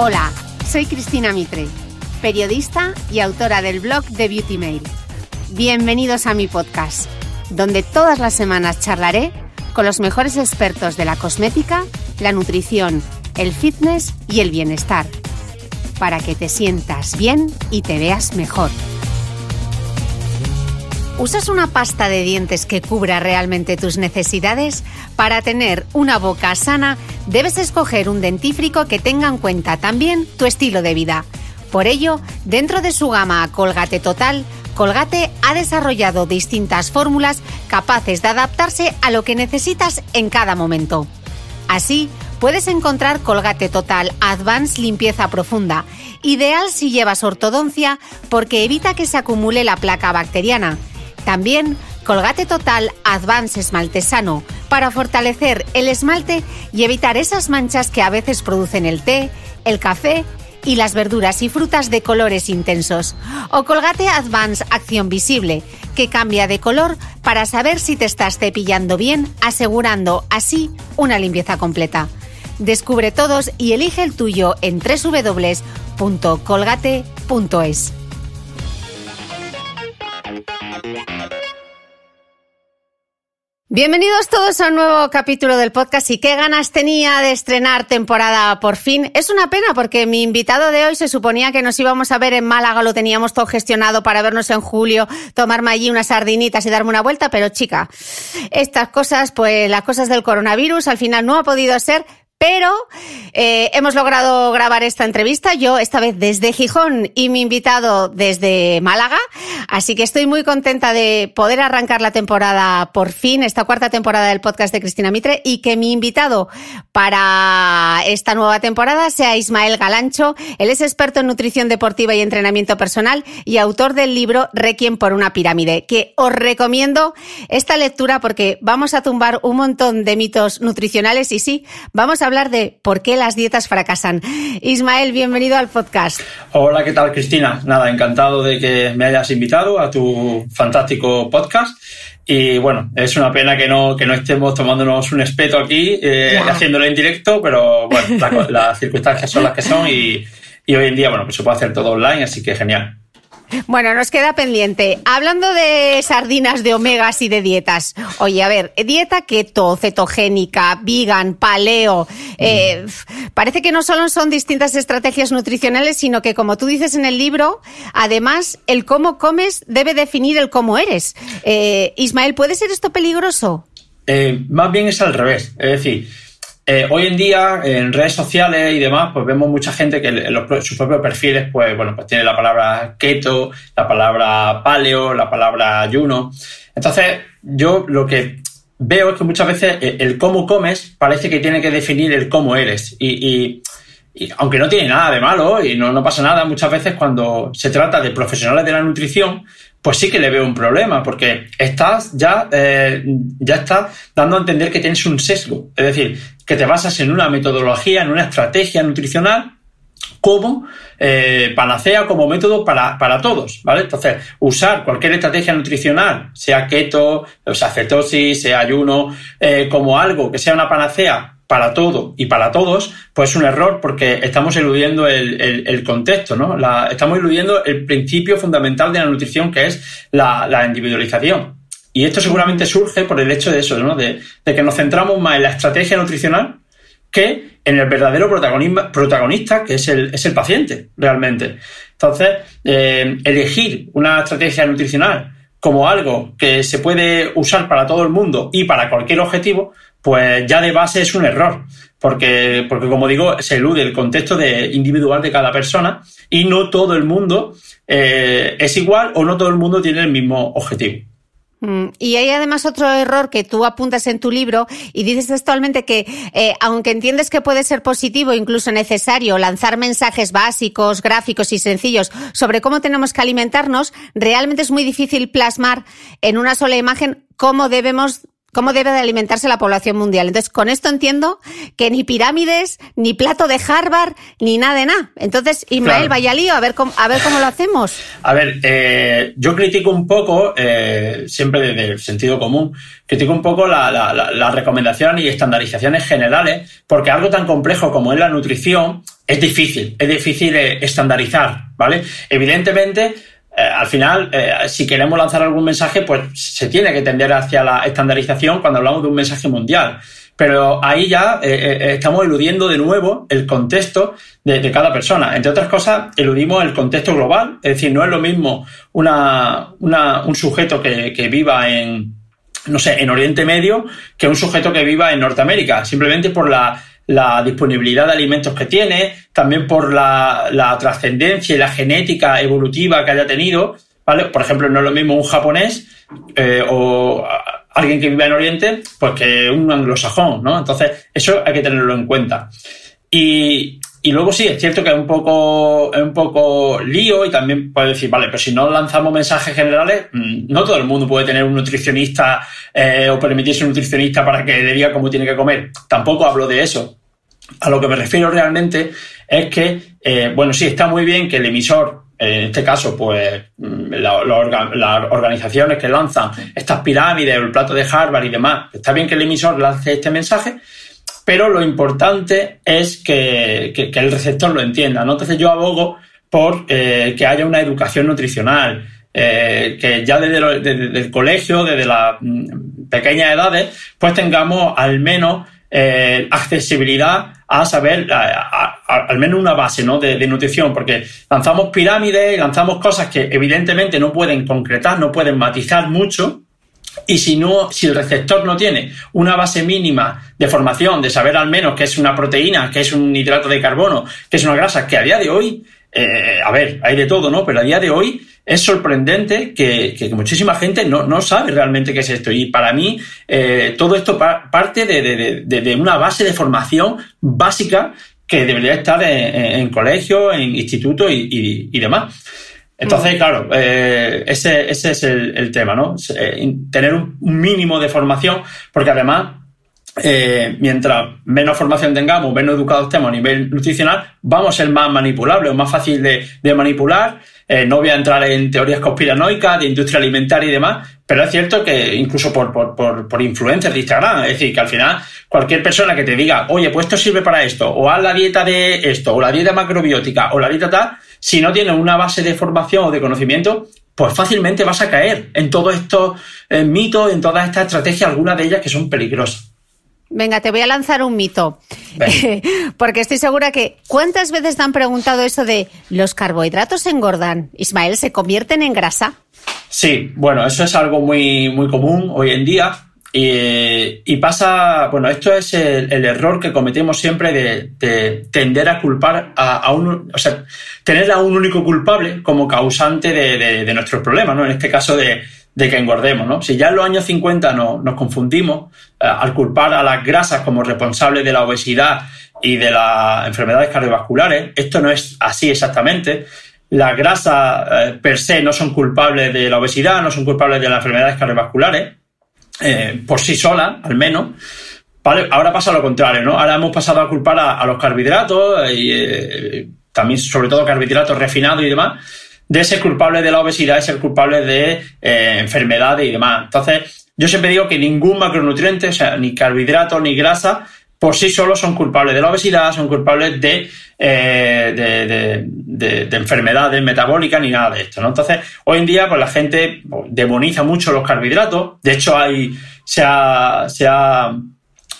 Hola, soy Cristina Mitre, periodista y autora del blog de Beauty Mail. Bienvenidos a mi podcast, donde todas las semanas charlaré con los mejores expertos de la cosmética, la nutrición, el fitness y el bienestar, para que te sientas bien y te veas mejor. ¿Usas una pasta de dientes que cubra realmente tus necesidades? Para tener una boca sana, debes escoger un dentífrico que tenga en cuenta también tu estilo de vida. Por ello, dentro de su gama Colgate Total, Colgate ha desarrollado distintas fórmulas capaces de adaptarse a lo que necesitas en cada momento. Así, puedes encontrar Colgate Total Advanced Limpieza Profunda, ideal si llevas ortodoncia porque evita que se acumule la placa bacteriana también Colgate Total Advance Esmalte Sano para fortalecer el esmalte y evitar esas manchas que a veces producen el té, el café y las verduras y frutas de colores intensos. O Colgate Advance Acción Visible, que cambia de color para saber si te estás cepillando bien, asegurando así una limpieza completa. Descubre todos y elige el tuyo en www.colgate.es. Bienvenidos todos a un nuevo capítulo del podcast y qué ganas tenía de estrenar temporada por fin. Es una pena porque mi invitado de hoy se suponía que nos íbamos a ver en Málaga, lo teníamos todo gestionado para vernos en julio, tomarme allí unas sardinitas y darme una vuelta, pero chica, estas cosas, pues las cosas del coronavirus al final no ha podido ser, pero eh, hemos logrado grabar esta entrevista, yo esta vez desde Gijón y mi invitado desde Málaga, así que estoy muy contenta de poder arrancar la temporada por fin, esta cuarta temporada del podcast de Cristina Mitre y que mi invitado para esta nueva temporada sea Ismael Galancho. Él es experto en nutrición deportiva y entrenamiento personal y autor del libro Requiem por una pirámide, que os recomiendo esta lectura porque vamos a tumbar un montón de mitos nutricionales y sí, vamos a hablar de por qué las dietas fracasan. Ismael, bienvenido al podcast. Hola, ¿qué tal, Cristina? Nada, encantado de que me hayas invitado a tu fantástico podcast. Y bueno, es una pena que no, que no estemos tomándonos un espeto aquí, eh, haciéndolo en directo, pero bueno, las circunstancias son las que son y, y hoy en día, bueno, pues se puede hacer todo online, así que genial. Bueno, nos queda pendiente. Hablando de sardinas, de omegas y de dietas. Oye, a ver, dieta keto, cetogénica, vegan, paleo. Eh, parece que no solo son distintas estrategias nutricionales, sino que, como tú dices en el libro, además, el cómo comes debe definir el cómo eres. Eh, Ismael, ¿puede ser esto peligroso? Eh, más bien es al revés. Es decir, eh, hoy en día, en redes sociales y demás, pues vemos mucha gente que en sus propios perfiles, pues bueno, pues tiene la palabra keto, la palabra paleo, la palabra ayuno. Entonces, yo lo que veo es que muchas veces el cómo comes parece que tiene que definir el cómo eres. Y, aunque no tiene nada de malo y no, no pasa nada, muchas veces cuando se trata de profesionales de la nutrición, pues sí que le veo un problema, porque estás ya, eh, ya estás dando a entender que tienes un sesgo. Es decir, que te basas en una metodología, en una estrategia nutricional como eh, panacea, como método para, todos, ¿vale? Entonces, usar cualquier estrategia nutricional, sea keto, o sea cetosis, sea ayuno, eh, como algo que sea una panacea para todo y para todos, pues es un error porque estamos eludiendo el, contexto, ¿no? estamos eludiendo el principio fundamental de la nutrición que es la, individualización. Y esto seguramente surge por el hecho de eso, ¿no? De, que nos centramos más en la estrategia nutricional que en el verdadero protagonista, que es el, es el paciente, realmente. Entonces, eh, elegir una estrategia nutricional como algo que se puede usar para todo el mundo y para cualquier objetivo, pues ya de base es un error, porque, porque como digo, se elude el contexto de, individual de cada persona y no todo el mundo eh, es igual o no todo el mundo tiene el mismo objetivo. Mm, y hay además otro error que tú apuntas en tu libro y dices textualmente que, eh, aunque entiendes que puede ser positivo, incluso necesario, lanzar mensajes básicos, gráficos y sencillos sobre cómo tenemos que alimentarnos, realmente es muy difícil plasmar en una sola imagen cómo debemos cómo debe de alimentarse la población mundial. Entonces, con esto entiendo que ni pirámides, ni plato de Harvard, ni nada de nada. Entonces, Ismael, vaya lío, a ver cómo, a ver cómo lo hacemos. A ver, eh, yo critico un poco, eh, siempre desde el sentido común, critico un poco las la, recomendaciones y estandarizaciones generales, porque algo tan complejo como es la nutrición, es difícil, es difícil eh, estandarizar, ¿vale? Evidentemente, eh, al final, eh, si queremos lanzar algún mensaje, pues se tiene que tender hacia la estandarización cuando hablamos de un mensaje mundial. Pero ahí ya estamos eludiendo de nuevo el contexto de, cada persona. Entre otras cosas, eludimos el contexto global. Es decir, no es lo mismo una, un sujeto que, que viva en, no sé, en Oriente Medio que un sujeto que viva en Norteamérica, simplemente por la la disponibilidad de alimentos que tiene, también por la, trascendencia y la genética evolutiva que haya tenido. ¿vale? Por ejemplo, no es lo mismo un japonés eh, o alguien que vive en Oriente, pues que un anglosajón, ¿no? Entonces, eso hay que tenerlo en cuenta. Y, luego sí, es cierto que es un poco, es un poco lío y también puede decir, vale, pero si no lanzamos mensajes generales, mm, no todo el mundo puede tener un nutricionista eh, o permitirse un nutricionista para que le diga cómo tiene que comer. Tampoco hablo de eso. A lo que me refiero realmente es que, eh, bueno, sí, está muy bien que el emisor, en este caso, pues mm, las organizaciones que lanzan estas pirámides, el plato de Harvard y demás, está bien que el emisor lance este mensaje, pero lo importante es que, el receptor lo entienda, ¿no? Entonces yo abogo por eh, que haya una educación nutricional, eh, que ya desde, desde, el colegio, desde las mm, pequeñas edades, pues tengamos al menos accesibilidad a saber al menos una base ¿no? de, nutrición, porque lanzamos pirámides, lanzamos cosas que evidentemente no pueden concretar, no pueden matizar mucho, y si no, si el receptor no tiene una base mínima de formación, de saber al menos qué es una proteína, qué es un hidrato de carbono, qué es una grasa, que a día de hoy, eh, a ver, hay de todo, ¿no? Pero a día de hoy es sorprendente que, muchísima gente no, sabe realmente qué es esto. Y para mí, eh, todo esto parte de, una base de formación básica que debería estar en, colegio, en instituto y, demás. Entonces, claro, eh, ese, es el, tema, ¿no? Eh, tener un mínimo de formación, porque además mientras menos formación tengamos, menos educados estemos a nivel nutricional, vamos a ser más manipulables o más fácil de, manipular eh, no voy a entrar en teorías conspiranoicas de industria alimentaria y demás, pero es cierto que incluso por, por, por, influencers de Instagram, es decir, que al final cualquier persona que te diga, oye, pues esto sirve para esto, o haz la dieta de esto, o la dieta macrobiótica, o la dieta tal, si no tienes una base de formación o de conocimiento, pues fácilmente vas a caer en todos estos eh, mitos, en todas estas estrategias, algunas de ellas que son peligrosas. Venga, te voy a lanzar un mito. Porque estoy segura que ¿cuántas veces te han preguntado eso de los carbohidratos engordan? Ismael, ¿se convierten en grasa? Sí, bueno, eso es algo muy, muy común hoy en día. Y, pasa, bueno, esto es el, error que cometemos siempre de, tender a culpar a, un, o sea, tener a un único culpable como causante de, de nuestros problemas, ¿no? En este caso de, de que engordemos, ¿no? Si ya en los años 50 no, nos confundimos eh, al culpar a las grasas como responsables de la obesidad y de las enfermedades cardiovasculares, esto no es así exactamente. Las grasas eh, per se no son culpables de la obesidad, no son culpables de las enfermedades cardiovasculares, eh, por sí solas, al menos. Ahora pasa lo contrario, ¿no? Ahora hemos pasado a culpar a, los carbohidratos y también, sobre todo, carbohidratos refinados y demás, de ser culpable de la obesidad y ser culpable de eh, enfermedades y demás. Entonces, yo siempre digo que ningún macronutriente, o sea, ni carbohidratos ni grasa, por sí solos son culpables de la obesidad, son culpables de, eh, de, enfermedades metabólicas ni nada de esto. ¿no? Entonces, hoy en día, pues la gente demoniza mucho los carbohidratos. De hecho, hay, se ha, se ha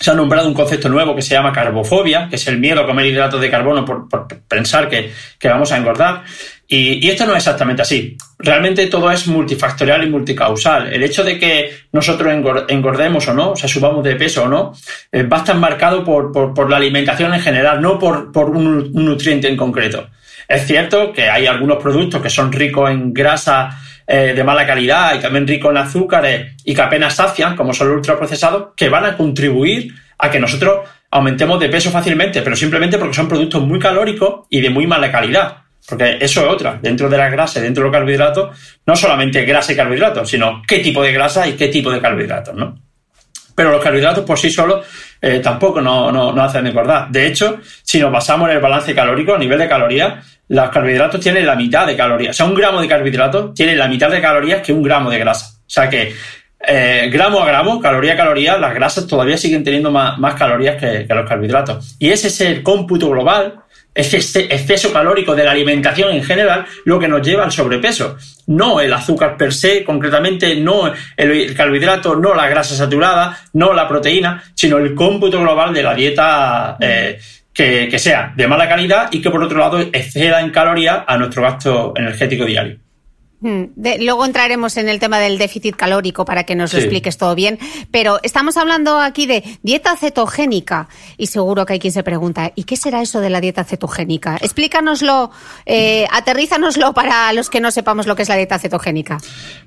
se ha nombrado un concepto nuevo que se llama carbofobia, que es el miedo a comer hidratos de carbono por, pensar que, vamos a engordar. Y, esto no es exactamente así. Realmente todo es multifactorial y multicausal. El hecho de que nosotros engordemos o no, o sea, subamos de peso o no, eh, va a estar marcado por, la alimentación en general, no por, un, nutriente en concreto. Es cierto que hay algunos productos que son ricos en grasa eh, de mala calidad y también ricos en azúcares y que apenas sacian, como son los ultraprocesados, que van a contribuir a que nosotros aumentemos de peso fácilmente, pero simplemente porque son productos muy calóricos y de muy mala calidad. Porque eso es otra. Dentro de la grasa dentro de los carbohidratos, no solamente grasa y carbohidratos, sino qué tipo de grasa y qué tipo de carbohidratos, ¿no? Pero los carbohidratos por sí solos eh, tampoco nos no, no hacen engordar. De hecho, si nos basamos en el balance calórico, a nivel de calorías, los carbohidratos tienen la mitad de calorías. O sea, un gramo de carbohidratos tiene la mitad de calorías que un gramo de grasa. O sea que eh, gramo a gramo, caloría a caloría, las grasas todavía siguen teniendo más, calorías que, los carbohidratos. Y ese es el cómputo global ese exceso calórico de la alimentación en general lo que nos lleva al sobrepeso. No el azúcar per se, concretamente, no el carbohidrato, no la grasa saturada, no la proteína, sino el cómputo global de la dieta eh, que, que sea de mala calidad y que por otro lado exceda en calorías a nuestro gasto energético diario. Hmm. luego entraremos en el tema del déficit calórico para que nos lo expliques todo bien, pero estamos hablando aquí de dieta cetogénica y seguro que hay quien se pregunta, ¿y qué será eso de la dieta cetogénica? Explícanoslo, eh, aterrízanoslo para los que no sepamos lo que es la dieta cetogénica.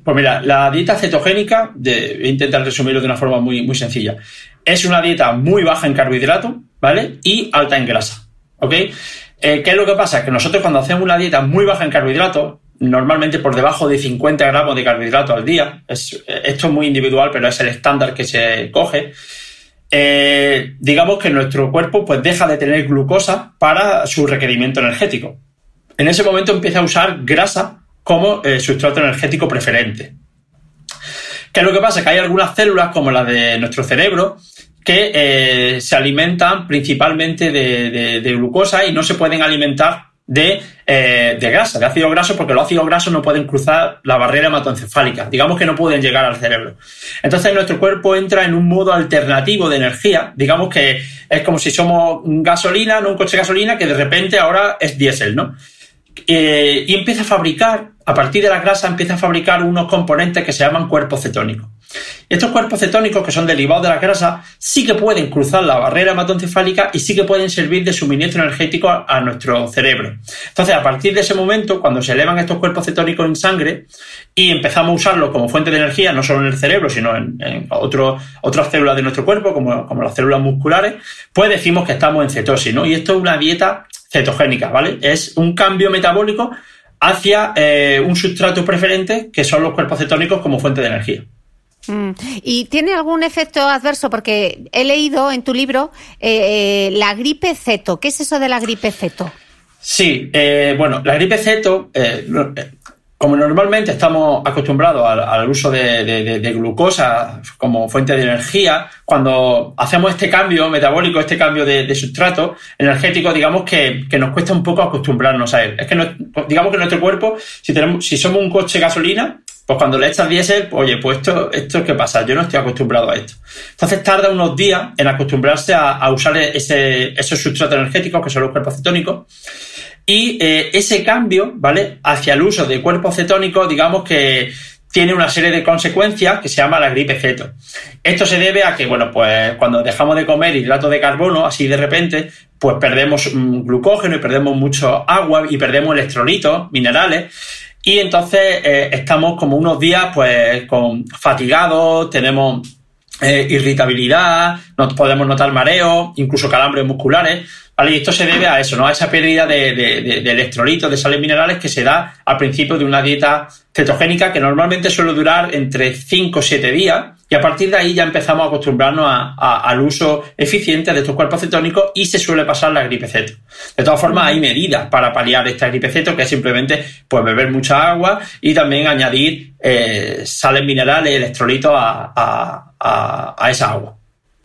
Pues mira, la dieta cetogénica, de, voy a intentar resumirlo de una forma muy, muy sencilla, es una dieta muy baja en carbohidratos, ¿vale? Y alta en grasa, ¿ok? Eh, ¿Qué es lo que pasa? Que nosotros cuando hacemos una dieta muy baja en carbohidratos, normalmente por debajo de 50 gramos de carbohidratos al día. esto es muy individual, pero es el estándar que se coge. Eh, digamos que nuestro cuerpo pues deja de tener glucosa para su requerimiento energético. En ese momento empieza a usar grasa como eh, sustrato energético preferente. ¿Qué es lo que pasa? Que hay algunas células, como las de nuestro cerebro, que eh, se alimentan principalmente de, glucosa y no se pueden alimentar eh, de, grasa, de ácido graso, porque los ácidos grasos no pueden cruzar la barrera hematoencefálica. Digamos que no pueden llegar al cerebro. Entonces nuestro cuerpo entra en un modo alternativo de energía. Digamos que es como si somos gasolina, no un coche de gasolina, que de repente ahora es diésel, ¿no? Eh, y empieza a fabricar, a partir de la grasa, empieza a fabricar unos componentes que se llaman cuerpos cetónicos. Estos cuerpos cetónicos, que son derivados de la grasa, sí que pueden cruzar la barrera hematoencefálica y sí que pueden servir de suministro energético a, nuestro cerebro. Entonces, a partir de ese momento, cuando se elevan estos cuerpos cetónicos en sangre y empezamos a usarlos como fuente de energía, no solo en el cerebro, sino en, otras células de nuestro cuerpo, como, las células musculares, pues decimos que estamos en cetosis, ¿no? Y esto es una dieta cetogénica, ¿vale? Es un cambio metabólico hacia eh, un sustrato preferente que son los cuerpos cetónicos como fuente de energía. Mm. ¿Y tiene algún efecto adverso? Porque he leído en tu libro eh, eh, la gripe ceto. ¿Qué es eso de la gripe ceto? Sí, bueno, la gripe ceto, como normalmente estamos acostumbrados al, uso de, glucosa como fuente de energía, cuando hacemos este cambio metabólico, este cambio de, sustrato energético, digamos que, nos cuesta un poco acostumbrarnos a él. Es que digamos que nuestro cuerpo, si, si somos un coche gasolina, pues cuando le echas diésel, oye, pues esto, esto ¿qué pasa? Yo no estoy acostumbrado a esto. Entonces tarda unos días en acostumbrarse a, usar esos sustratos energéticos, que son los cuerpos cetónicos, y eh, ese cambio, ¿vale? Hacia el uso de cuerpos cetónicos, digamos que tiene una serie de consecuencias que se llama la gripe ceto. Esto se debe a que, bueno, pues cuando dejamos de comer hidratos de carbono, así de repente, pues perdemos mm, glucógeno y perdemos mucho agua y perdemos electrolitos, minerales. Y entonces eh, estamos como unos días, pues, con fatigados, tenemos eh, irritabilidad, nos podemos notar mareo, incluso calambres musculares. Y esto se debe a eso, ¿no? A esa pérdida de, de, electrolitos, de sales minerales que se da al principio de una dieta cetogénica que normalmente suele durar entre 5 o 7 días y a partir de ahí ya empezamos a acostumbrarnos al uso eficiente de estos cuerpos cetónicos y se suele pasar la gripe ceto. De todas formas, hay medidas para paliar esta gripe ceto, que es simplemente pues, beber mucha agua y también añadir eh, sales minerales, electrolitos a, esa agua.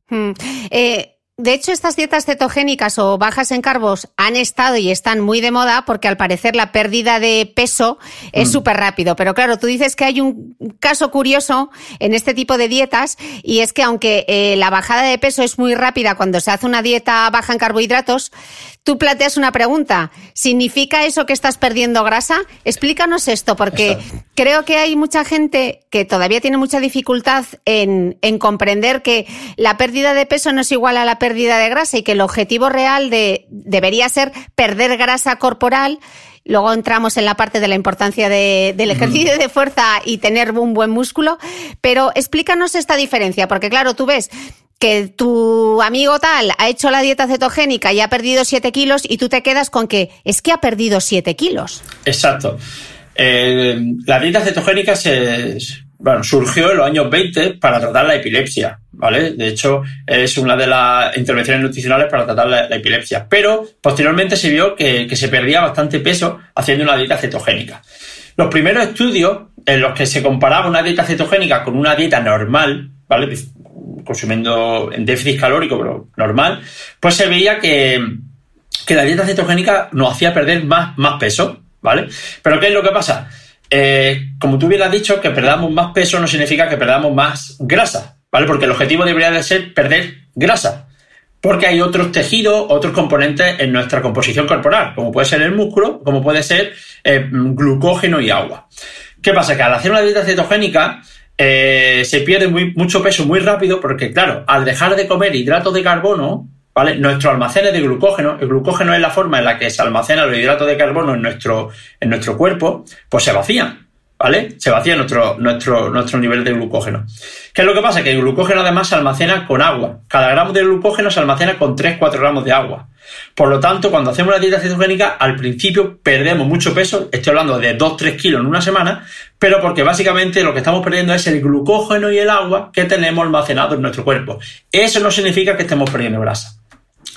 Hmm. Eh, de hecho, estas dietas cetogénicas o bajas en carbos han estado y están muy de moda porque al parecer la pérdida de peso es mm. súper rápido. Pero claro, tú dices que hay un caso curioso en este tipo de dietas y es que aunque eh, la bajada de peso es muy rápida cuando se hace una dieta baja en carbohidratos, tú planteas una pregunta. ¿Significa eso que estás perdiendo grasa? Explícanos esto porque creo que hay mucha gente que todavía tiene mucha dificultad en, en comprender que la pérdida de peso no es igual a la pérdida pérdida de grasa y que el objetivo real de, debería ser perder grasa corporal. Luego entramos en la parte de la importancia del ejercicio de fuerza y tener un buen músculo. Pero explícanos esta diferencia, porque claro, tú ves que tu amigo tal ha hecho la dieta cetogénica y ha perdido 7 kilos y tú te quedas con que es que ha perdido 7 kilos. Exacto. Eh, la dieta cetogénica se, bueno, surgió en los años 20 para tratar la epilepsia, ¿vale? De hecho, es una de las intervenciones nutricionales para tratar la, epilepsia. Pero posteriormente se vio que, se perdía bastante peso haciendo una dieta cetogénica. Los primeros estudios en los que se comparaba una dieta cetogénica con una dieta normal, ¿vale? Consumiendo en déficit calórico, pero normal, pues se veía que, la dieta cetogénica nos hacía perder más, más peso, ¿vale? Pero ¿qué es lo que pasa? Eh, como tú bien has dicho, que perdamos más peso no significa que perdamos más grasa, ¿vale? Porque el objetivo debería de ser perder grasa. Porque hay otros tejidos, otros componentes en nuestra composición corporal, como puede ser el músculo, como puede ser eh, glucógeno y agua. ¿Qué pasa? Que al hacer una dieta cetogénica eh, se pierde mucho peso muy rápido porque, claro, al dejar de comer hidratos de carbono, ¿vale? Nuestros almacenes de glucógeno, el glucógeno es la forma en la que se almacena los hidratos de carbono en nuestro, en nuestro cuerpo, pues se vacían. ¿vale? Se vacía nuestro, nuestro, nuestro nivel de glucógeno. ¿Qué es lo que pasa? Que el glucógeno además se almacena con agua. Cada gramo de glucógeno se almacena con 3-4 gramos de agua. Por lo tanto, cuando hacemos la dieta cetogénica, al principio perdemos mucho peso, estoy hablando de 2-3 kilos en una semana, pero porque básicamente lo que estamos perdiendo es el glucógeno y el agua que tenemos almacenado en nuestro cuerpo. Eso no significa que estemos perdiendo grasa.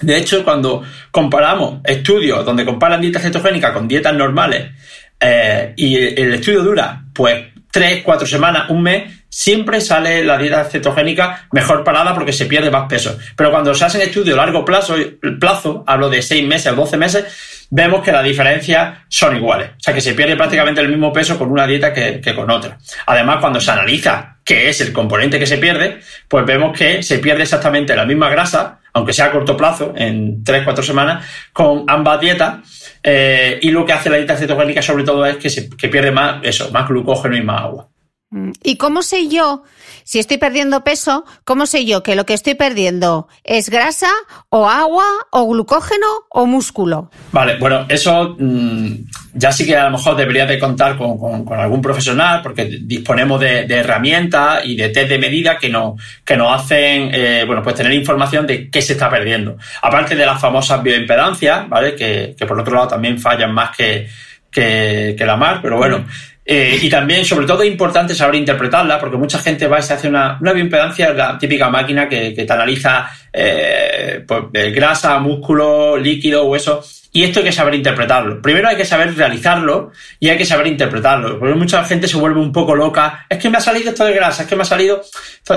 De hecho, cuando comparamos estudios donde comparan dieta cetogénica con dietas normales eh, y el estudio dura pues tres, cuatro semanas, un mes, siempre sale la dieta cetogénica mejor parada porque se pierde más peso. Pero cuando se hacen estudios a largo plazo, plazo, hablo de seis meses o doce meses, vemos que las diferencias son iguales. O sea, que se pierde prácticamente el mismo peso con una dieta que con otra. Además, cuando se analiza qué es el componente que se pierde, pues vemos que se pierde exactamente la misma grasa, aunque sea a corto plazo, en tres, cuatro semanas, con ambas dietas eh, y lo que hace la dieta cetogénica sobre todo es que, se, pierde más, eso, más glucógeno y más agua. Mm. ¿Y cómo sé yo, si estoy perdiendo peso, cómo sé yo que lo que estoy perdiendo es grasa o agua o glucógeno o músculo? Vale, bueno, eso mm, ya sí que a lo mejor debería de contar con, algún profesional porque disponemos de, herramientas y de test de medida que nos, que nos hacen, eh, bueno, pues tener información de qué se está perdiendo. Aparte de las famosas bioimpedancias, ¿vale? Que, por otro lado también fallan más que, que, la mar, pero bueno. Eh, y también, sobre todo, es importante saber interpretarla, porque mucha gente va y se hace una, una bioimpedancia, la típica máquina que, te analiza eh, pues, grasa, músculo, líquido, hueso. Y esto hay que saber interpretarlo. Primero hay que saber realizarlo y hay que saber interpretarlo. Porque mucha gente se vuelve un poco loca. Es que me ha salido esto de grasa, es que me ha salido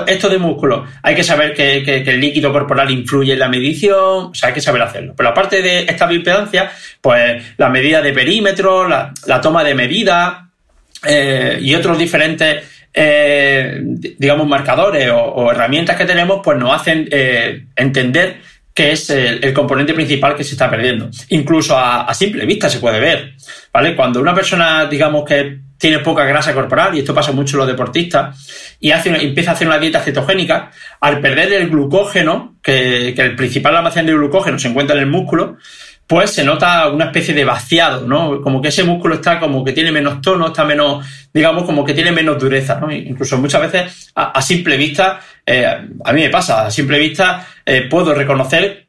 esto de músculo. Hay que saber que, el líquido corporal influye en la medición. O sea, hay que saber hacerlo. Pero aparte de esta bioimpedancia, pues la medida de perímetro, la, toma de medida eh, y otros diferentes eh, digamos, marcadores o, herramientas que tenemos, pues nos hacen eh, entender que es el, componente principal que se está perdiendo. Incluso a, simple vista se puede ver, ¿vale? Cuando una persona, digamos que tiene poca grasa corporal, y esto pasa mucho en los deportistas, y hace empieza a hacer una dieta cetogénica, al perder el glucógeno, que, que el principal almacén de glucógeno se encuentra en el músculo, pues se nota una especie de vaciado, ¿no? Como que ese músculo está como que tiene menos tono, está menos, digamos, como que tiene menos dureza, ¿no? Incluso muchas veces a, simple vista, eh, a mí me pasa, a simple vista eh, puedo reconocer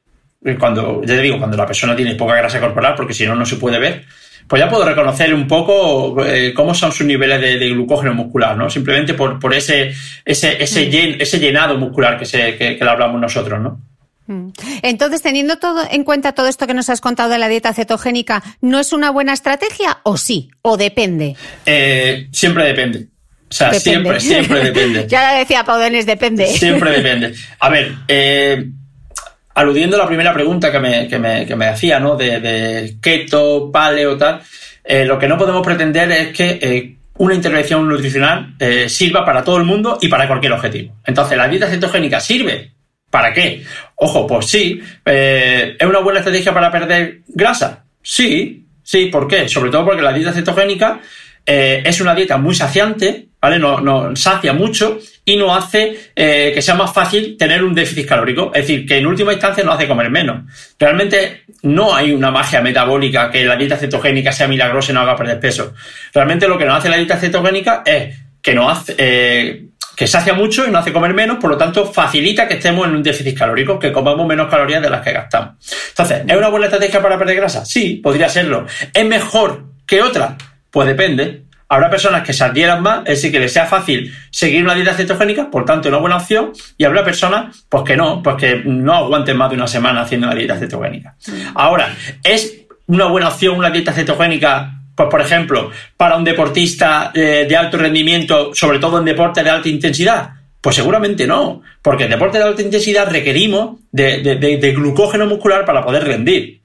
cuando, ya te digo, cuando la persona tiene poca grasa corporal, porque si no, no se puede ver, pues ya puedo reconocer un poco eh, cómo son sus niveles de, glucógeno muscular, ¿no? Simplemente por, por ese, ese, ese, mm. ese llenado muscular que, se, que, que le hablamos nosotros, ¿no? Mm. Entonces, teniendo todo en cuenta todo esto que nos has contado de la dieta cetogénica, ¿no es una buena estrategia o sí? ¿O depende? Eh, siempre depende. O sea, siempre, siempre depende. ya lo decía Paudenes, depende. Siempre depende. A ver, eh, aludiendo a la primera pregunta que me, que me, que me hacía, ¿no? De, keto, paleo, tal, eh, lo que no podemos pretender es que una intervención nutricional sirva para todo el mundo y para cualquier objetivo. Entonces, ¿la dieta cetogénica sirve? ¿Para qué? Ojo, pues sí. Eh, ¿Es una buena estrategia para perder grasa? Sí, sí. ¿Por qué? Sobre todo porque la dieta cetogénica eh, es una dieta muy saciante, ¿vale? No, sacia mucho y no hace eh, que sea más fácil tener un déficit calórico. Es decir, que en última instancia no hace comer menos. Realmente no hay una magia metabólica que la dieta cetogénica sea milagrosa y no haga perder peso. Realmente lo que nos hace la dieta cetogénica es que nos hace que sacia mucho y no hace comer menos, por lo tanto facilita que estemos en un déficit calórico, que comamos menos calorías de las que gastamos. Entonces, ¿es una buena estrategia para perder grasa? Sí, podría serlo. ¿Es mejor que otra? Pues depende. Habrá personas que se adhieran más, es decir, que les sea fácil seguir una dieta cetogénica, por tanto, una buena opción, y habrá personas, pues que no, pues que no aguanten más de una semana haciendo una dieta cetogénica. Mm. Ahora, ¿es una buena opción una dieta cetogénica pues, por ejemplo, para un deportista eh, de alto rendimiento, sobre todo en deporte de alta intensidad? Pues seguramente no, porque en deporte de alta intensidad requerimos de, glucógeno muscular para poder rendir.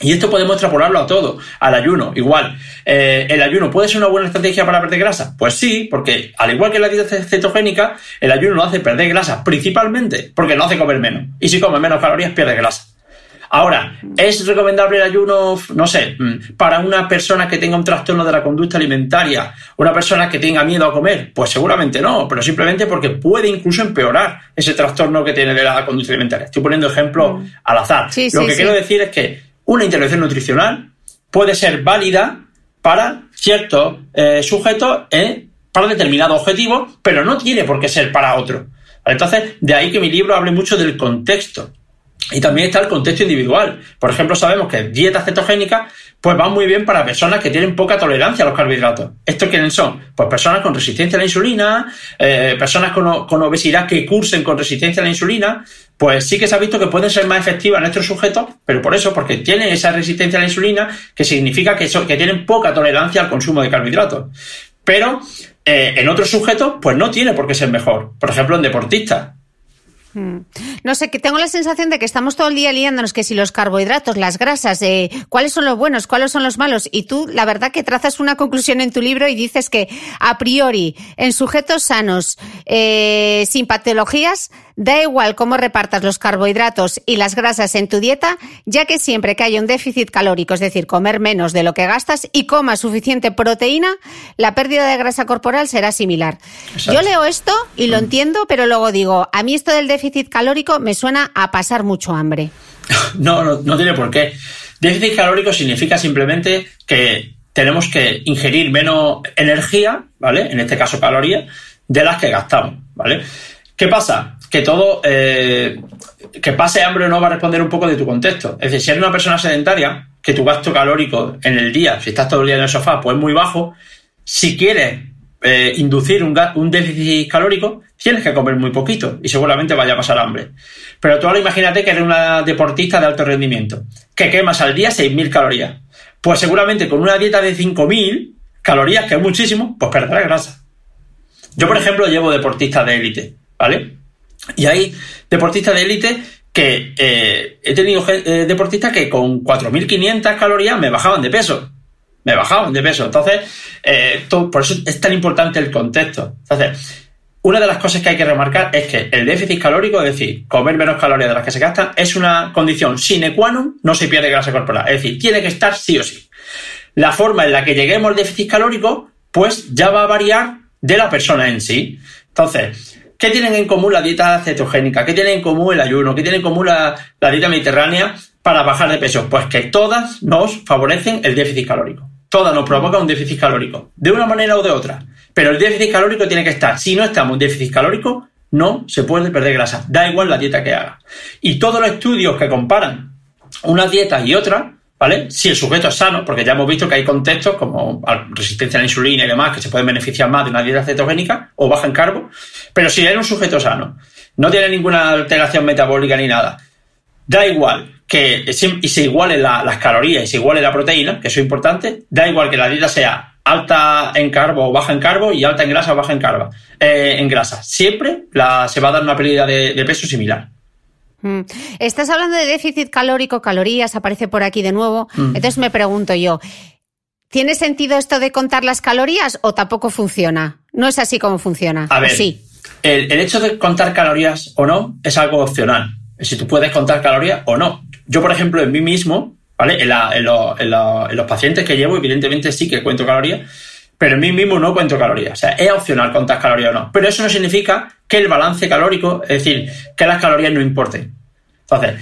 Y esto podemos extrapolarlo a todo, al ayuno, igual. Eh, ¿El ayuno puede ser una buena estrategia para perder grasa? Pues sí, porque al igual que la dieta cetogénica, el ayuno no hace perder grasa principalmente porque no hace comer menos. Y si come menos calorías, pierde grasa. Ahora, ¿es recomendable el ayuno, no sé, mm, para una persona que tenga un trastorno de la conducta alimentaria, una persona que tenga miedo a comer? Pues seguramente no, pero simplemente porque puede incluso empeorar ese trastorno que tiene de la conducta alimentaria. Estoy poniendo ejemplo mm. al azar. Lo que quiero decir es que una intervención nutricional puede ser válida para ciertos eh, sujetos eh, para determinado objetivo, pero no tiene por qué ser para otro. Entonces, de ahí que mi libro hable mucho del contexto. Y también está el contexto individual. Por ejemplo, sabemos que dietas cetogénicas pues van muy bien para personas que tienen poca tolerancia a los carbohidratos. ¿Estos quiénes son? Pues personas con resistencia a la insulina, eh, personas con, obesidad que cursen con resistencia a la insulina, pues sí que se ha visto que pueden ser más efectivas en estos sujetos, pero por eso, porque tienen esa resistencia a la insulina, que significa que, tienen poca tolerancia al consumo de carbohidratos. Pero eh, en otros sujetos, pues no tiene por qué ser mejor. Por ejemplo, en deportistas. No sé, que tengo la sensación de que estamos todo el día liándonos que si los carbohidratos, las grasas, eh, cuáles son los buenos, cuáles son los malos. Y tú, la verdad, que trazas una conclusión en tu libro y dices que a priori, en sujetos sanos, eh, sin patologías, Da igual cómo repartas los carbohidratos y las grasas en tu dieta, ya que siempre que haya un déficit calórico, es decir, comer menos de lo que gastas y comas suficiente proteína, la pérdida de grasa corporal será similar. Yo leo esto y lo mm. entiendo, pero luego digo, a mí esto del déficit calórico me suena a pasar mucho hambre. No, no, no tiene por qué. Déficit calórico significa simplemente que tenemos que ingerir menos energía, ¿vale? En este caso calorías, de las que gastamos, ¿vale? ¿Qué pasa? Que todo, eh, que pase hambre o no va a responder un poco de tu contexto. Es decir, si eres una persona sedentaria, que tu gasto calórico en el día, si estás todo el día en el sofá, pues es muy bajo, si quieres eh, inducir un, déficit calórico, tienes que comer muy poquito y seguramente vaya a pasar hambre. Pero tú ahora imagínate que eres una deportista de alto rendimiento, que quemas al día 6.000 calorías. Pues seguramente con una dieta de 5.000 calorías, que es muchísimo, pues perderás grasa. Yo, por ejemplo, llevo deportistas de élite, ¿vale? Y hay deportistas de élite que eh, he tenido eh, deportistas que con 4.500 calorías me bajaban de peso. Me bajaban de peso. Entonces, eh, por eso es tan importante el contexto. Entonces, una de las cosas que hay que remarcar es que el déficit calórico, es decir, comer menos calorías de las que se gastan, es una condición sine qua non, no se pierde grasa corporal. Es decir, tiene que estar sí o sí. La forma en la que lleguemos al déficit calórico, pues ya va a variar de la persona en sí. Entonces, ¿Qué tienen en común la dieta cetogénica? ¿Qué tienen en común el ayuno? ¿Qué tiene en común la, dieta mediterránea para bajar de peso? Pues que todas nos favorecen el déficit calórico. Todas nos provocan un déficit calórico, de una manera o de otra. Pero el déficit calórico tiene que estar. Si no estamos en déficit calórico, no se puede perder grasa. Da igual la dieta que haga. Y todos los estudios que comparan una dieta y otra ¿vale? Si el sujeto es sano, porque ya hemos visto que hay contextos como resistencia a la insulina y demás que se pueden beneficiar más de una dieta cetogénica o baja en carbo, pero si es un sujeto sano, no tiene ninguna alteración metabólica ni nada, da igual que y se igualen las calorías y se iguale la proteína, que eso es importante, da igual que la dieta sea alta en carbo o baja en carbo y alta en grasa o baja en, carbo, eh, en grasa. Siempre se va a dar una pérdida de peso similar. Mm. Estás hablando de déficit calórico, calorías, aparece por aquí de nuevo. Mm. Entonces me pregunto yo, ¿tiene sentido esto de contar las calorías o tampoco funciona? No es así como funciona. A ver, sí. El, hecho de contar calorías o no es algo opcional. Si tú puedes contar calorías o no. Yo, por ejemplo, en mí mismo, ¿vale? En, en los pacientes que llevo, evidentemente sí que cuento calorías, pero en mí mismo no cuento calorías. O sea, es opcional contar calorías o no. Pero eso no significa que el balance calórico, es decir, que las calorías no importen. Entonces,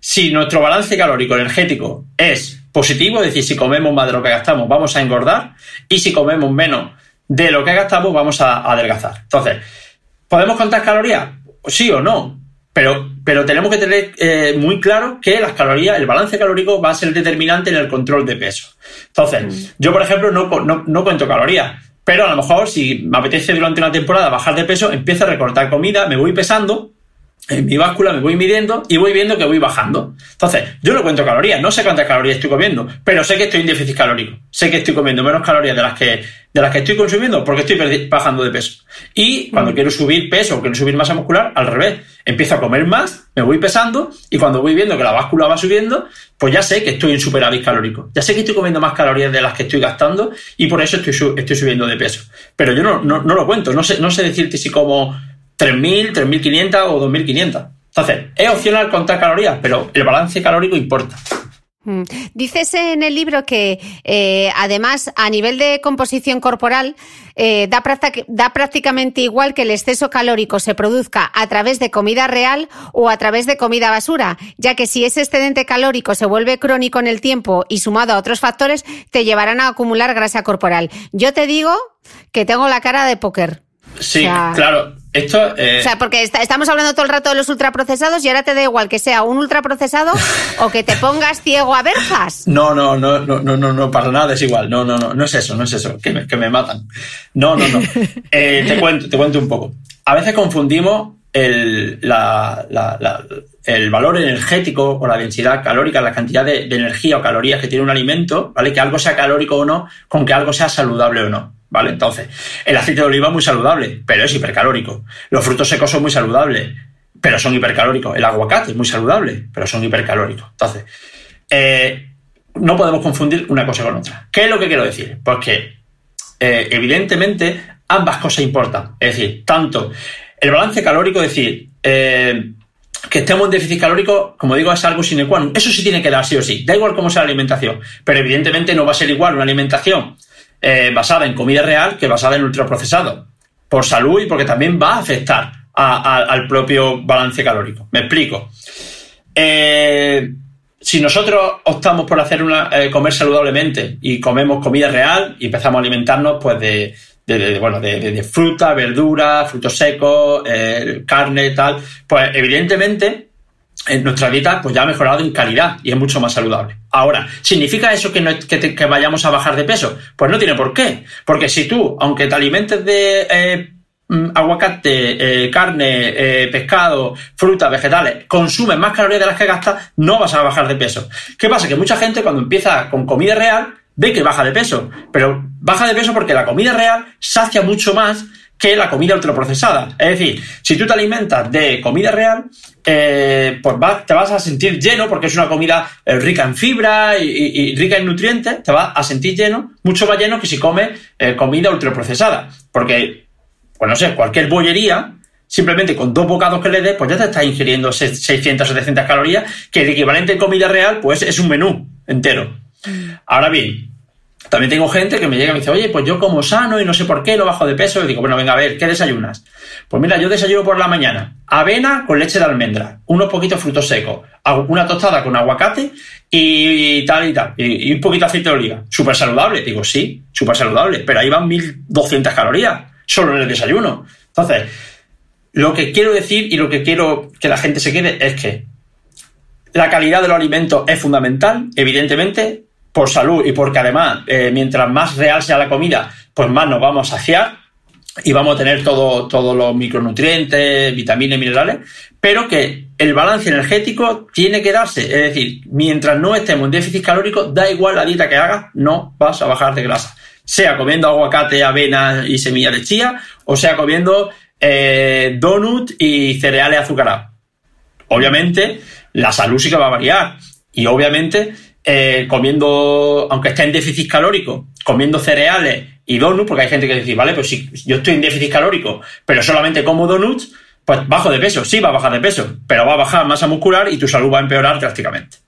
si nuestro balance calórico energético es positivo, es decir, si comemos más de lo que gastamos, vamos a engordar, y si comemos menos de lo que gastamos, vamos a adelgazar. Entonces, ¿podemos contar calorías? Sí o no. Pero, pero tenemos que tener eh, muy claro que las calorías, el balance calórico va a ser determinante en el control de peso. Entonces, mm. yo, por ejemplo, no, no, no cuento calorías, pero a lo mejor si me apetece durante una temporada bajar de peso, empiezo a recortar comida, me voy pesando en mi báscula me voy midiendo y voy viendo que voy bajando. Entonces, yo no cuento calorías, no sé cuántas calorías estoy comiendo, pero sé que estoy en déficit calórico. Sé que estoy comiendo menos calorías de las que, de las que estoy consumiendo porque estoy bajando de peso. Y cuando mm. quiero subir peso o quiero subir masa muscular, al revés. Empiezo a comer más, me voy pesando y cuando voy viendo que la báscula va subiendo, pues ya sé que estoy en superávit calórico. Ya sé que estoy comiendo más calorías de las que estoy gastando y por eso estoy, estoy subiendo de peso. Pero yo no, no, no lo cuento, no sé, no sé decirte si como 3.000, 3.500 o 2.500. Entonces, es opcional contar calorías, pero el balance calórico importa. Mm. Dices en el libro que eh, además a nivel de composición corporal eh, da, da, prácticamente igual que el exceso calórico se produzca a través de comida real o a través de comida basura, ya que si ese excedente calórico se vuelve crónico en el tiempo y sumado a otros factores, te llevarán a acumular grasa corporal. Yo te digo que tengo la cara de póker. Sí, claro. Esto, eh... O sea, porque estamos hablando todo el rato de los ultraprocesados y ahora te da igual que sea un ultraprocesado o que te pongas ciego a verjas. No, no, no, no, no, no, no, para nada es igual. No, no, no, no es eso, no es eso, que me, que me matan. No, no, no. Eh, te cuento, te cuento un poco. A veces confundimos el, la, la, el valor energético o la densidad calórica, la cantidad de, de energía o calorías que tiene un alimento, ¿vale? Que algo sea calórico o no, con que algo sea saludable o no. ¿Vale? Entonces, el aceite de oliva es muy saludable, pero es hipercalórico. Los frutos secos son muy saludables, pero son hipercalóricos. El aguacate es muy saludable, pero son hipercalóricos. Entonces, eh, no podemos confundir una cosa con otra. ¿Qué es lo que quiero decir? Pues que, eh, evidentemente, ambas cosas importan. Es decir, tanto el balance calórico, es decir, eh, que estemos en déficit calórico, como digo, es algo sine qua non. Eso sí tiene que dar sí o sí. Da igual cómo sea la alimentación. Pero evidentemente no va a ser igual una alimentación eh, basada en comida real que basada en ultraprocesado. Por salud y porque también va a afectar al propio balance calórico. Me explico. Eh, si nosotros optamos por hacer una, eh, comer saludablemente y comemos comida real y empezamos a alimentarnos pues de, bueno, de, fruta, verdura, frutos secos, carne, tal, pues evidentemente en nuestra dieta pues ya ha mejorado en calidad y es mucho más saludable. Ahora, ¿significa eso que, que, vayamos a bajar de peso? Pues no tiene por qué. Porque si tú, aunque te alimentes de eh, mm, aguacate, eh, carne, eh, pescado, frutas, vegetales, consumes más calorías de las que gastas, no vas a bajar de peso. ¿Qué pasa? Que mucha gente cuando empieza con comida real ve que baja de peso, pero baja de peso porque la comida real sacia mucho más que la comida ultraprocesada. Es decir, si tú te alimentas de comida real, eh, pues te vas a sentir lleno porque es una comida eh, rica en fibra y, rica en nutrientes, te vas a sentir lleno, mucho más lleno que si comes eh, comida ultraprocesada. Porque, pues no sé, cualquier bollería, simplemente con dos bocados que le des, pues ya te estás ingiriendo 600 o 700 calorías, que el equivalente en comida real, pues es un menú entero. Mm. Ahora bien, también tengo gente que me llega y me dice, oye, pues yo como sano y no sé por qué, no bajo de peso. Y digo, bueno, venga, a ver, ¿qué desayunas? Pues mira, yo desayuno por la mañana avena con leche de almendra, unos poquitos frutos secos, una tostada con aguacate y tal y tal, y, un poquito de aceite de oliva. Súper saludable. Digo, sí, súper saludable, pero ahí van 1200 calorías solo en el desayuno. Entonces, lo que quiero decir y lo que quiero que la gente se quede es que la calidad de los alimentos es fundamental, evidentemente, por salud y porque además, eh, mientras más real sea la comida, pues más nos vamos a saciar y vamos a tener todo, todos los micronutrientes, vitaminas y minerales, pero que el balance energético tiene que darse. Es decir, mientras no estemos en déficit calórico, da igual la dieta que hagas, no vas a bajar de grasa. Sea comiendo aguacate, avena y semilla de chía, o sea comiendo eh, donut y cereales azucarados. Obviamente, la salud sí que va a variar. Y obviamente, eh, comiendo, aunque esté en déficit calórico, comiendo cereales y donuts, porque hay gente que dice, vale, pues si yo estoy en déficit calórico, pero solamente como donuts, pues bajo de peso, sí va a bajar de peso, pero va a bajar masa muscular y tu salud va a empeorar drásticamente.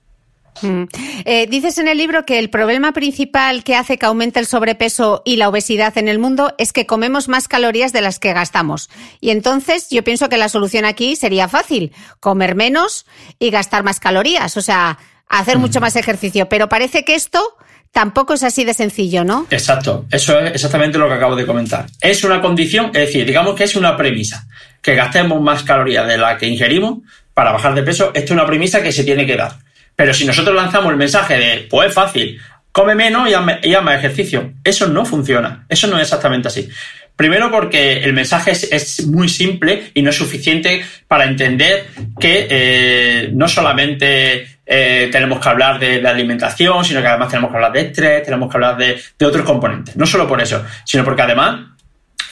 Mm. Eh, dices en el libro que el problema principal que hace que aumente el sobrepeso y la obesidad en el mundo es que comemos más calorías de las que gastamos. Y entonces yo pienso que la solución aquí sería fácil, comer menos y gastar más calorías. O sea, hacer mucho más ejercicio. Pero parece que esto tampoco es así de sencillo, ¿no? Exacto, eso es exactamente lo que acabo de comentar. Es una condición, es decir, digamos que es una premisa, que gastemos más calorías de la que ingerimos para bajar de peso, esto es una premisa que se tiene que dar. Pero si nosotros lanzamos el mensaje de, pues es fácil, come menos y hazme, y ejercicio, eso no funciona, eso no es exactamente así. Primero porque el mensaje es, muy simple y no es suficiente para entender que eh, no solamente eh, tenemos que hablar de, la alimentación, sino que además tenemos que hablar de estrés, tenemos que hablar de, otros componentes. No solo por eso, sino porque además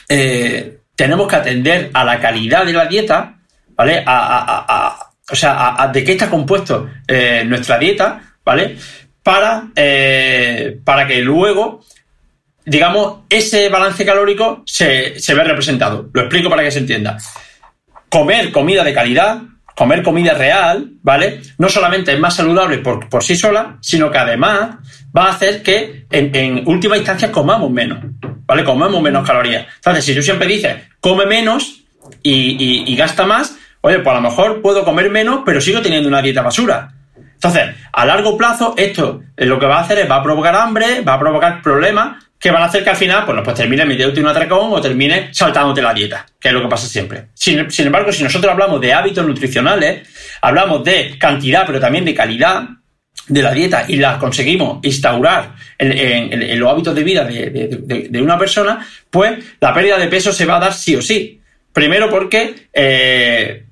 eh, tenemos que atender a la calidad de la dieta, ¿vale? o sea, de qué está compuesto nuestra dieta, ¿vale? Para, para que luego digamos, ese balance calórico se, ve representado. Lo explico para que se entienda. Comer comida de calidad, comer comida real, ¿vale? No solamente es más saludable por, sí sola, sino que además va a hacer que en, última instancia comamos menos, ¿vale? Comamos menos calorías. Entonces, si tú siempre dices, come menos y, y gasta más, oye, pues a lo mejor puedo comer menos, pero sigo teniendo una dieta basura. Entonces, a largo plazo, esto lo que va a hacer es va a provocar hambre, va a provocar problemas que van a hacer que al final, pues, pues termine metiéndote un atracón o termine saltándote la dieta, que es lo que pasa siempre. Sin, embargo, si nosotros hablamos de hábitos nutricionales, hablamos de cantidad, pero también de calidad de la dieta y la conseguimos instaurar en, los hábitos de vida de, una persona, pues la pérdida de peso se va a dar sí o sí. Primero porque, eh,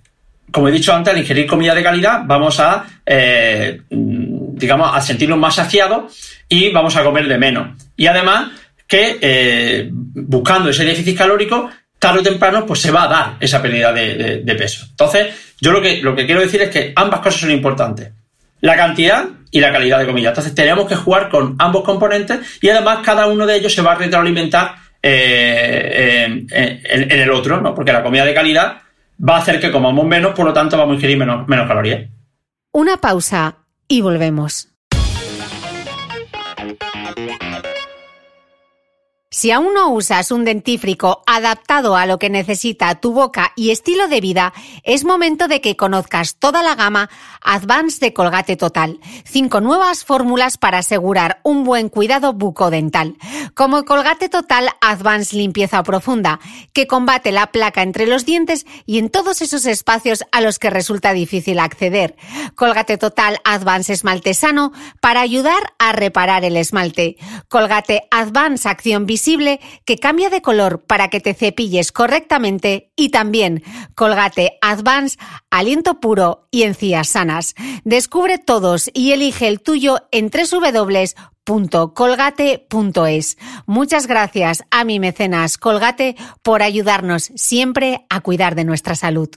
como he dicho antes, al ingerir comida de calidad vamos a, eh, digamos, a sentirnos más saciados y vamos a comer de menos. Y además que eh, buscando ese déficit calórico, tarde o temprano, pues se va a dar esa pérdida de, peso. Entonces, yo lo que, lo que quiero decir es que ambas cosas son importantes. La cantidad y la calidad de comida. Entonces, tenemos que jugar con ambos componentes y además cada uno de ellos se va a retroalimentar eh, en, el otro, ¿no? Porque la comida de calidad va a hacer que comamos menos, por lo tanto vamos a ingerir menos calorías. Una pausa y volvemos. Thank. Si aún no usas un dentífrico adaptado a lo que necesita tu boca y estilo de vida, es momento de que conozcas toda la gama Advance de Colgate Total. Cinco nuevas fórmulas para asegurar un buen cuidado bucodental. Como Colgate Total Advance Limpieza Profunda, que combate la placa entre los dientes y en todos esos espacios a los que resulta difícil acceder. Colgate Total Advance Esmalte Sano para ayudar a reparar el esmalte. Colgate Advance Acción Visible que cambia de color para que te cepilles correctamente y también Colgate Advance, aliento puro y encías sanas. Descubre todos y elige el tuyo en www.colgate.es. Muchas gracias a mi mecenas Colgate por ayudarnos siempre a cuidar de nuestra salud.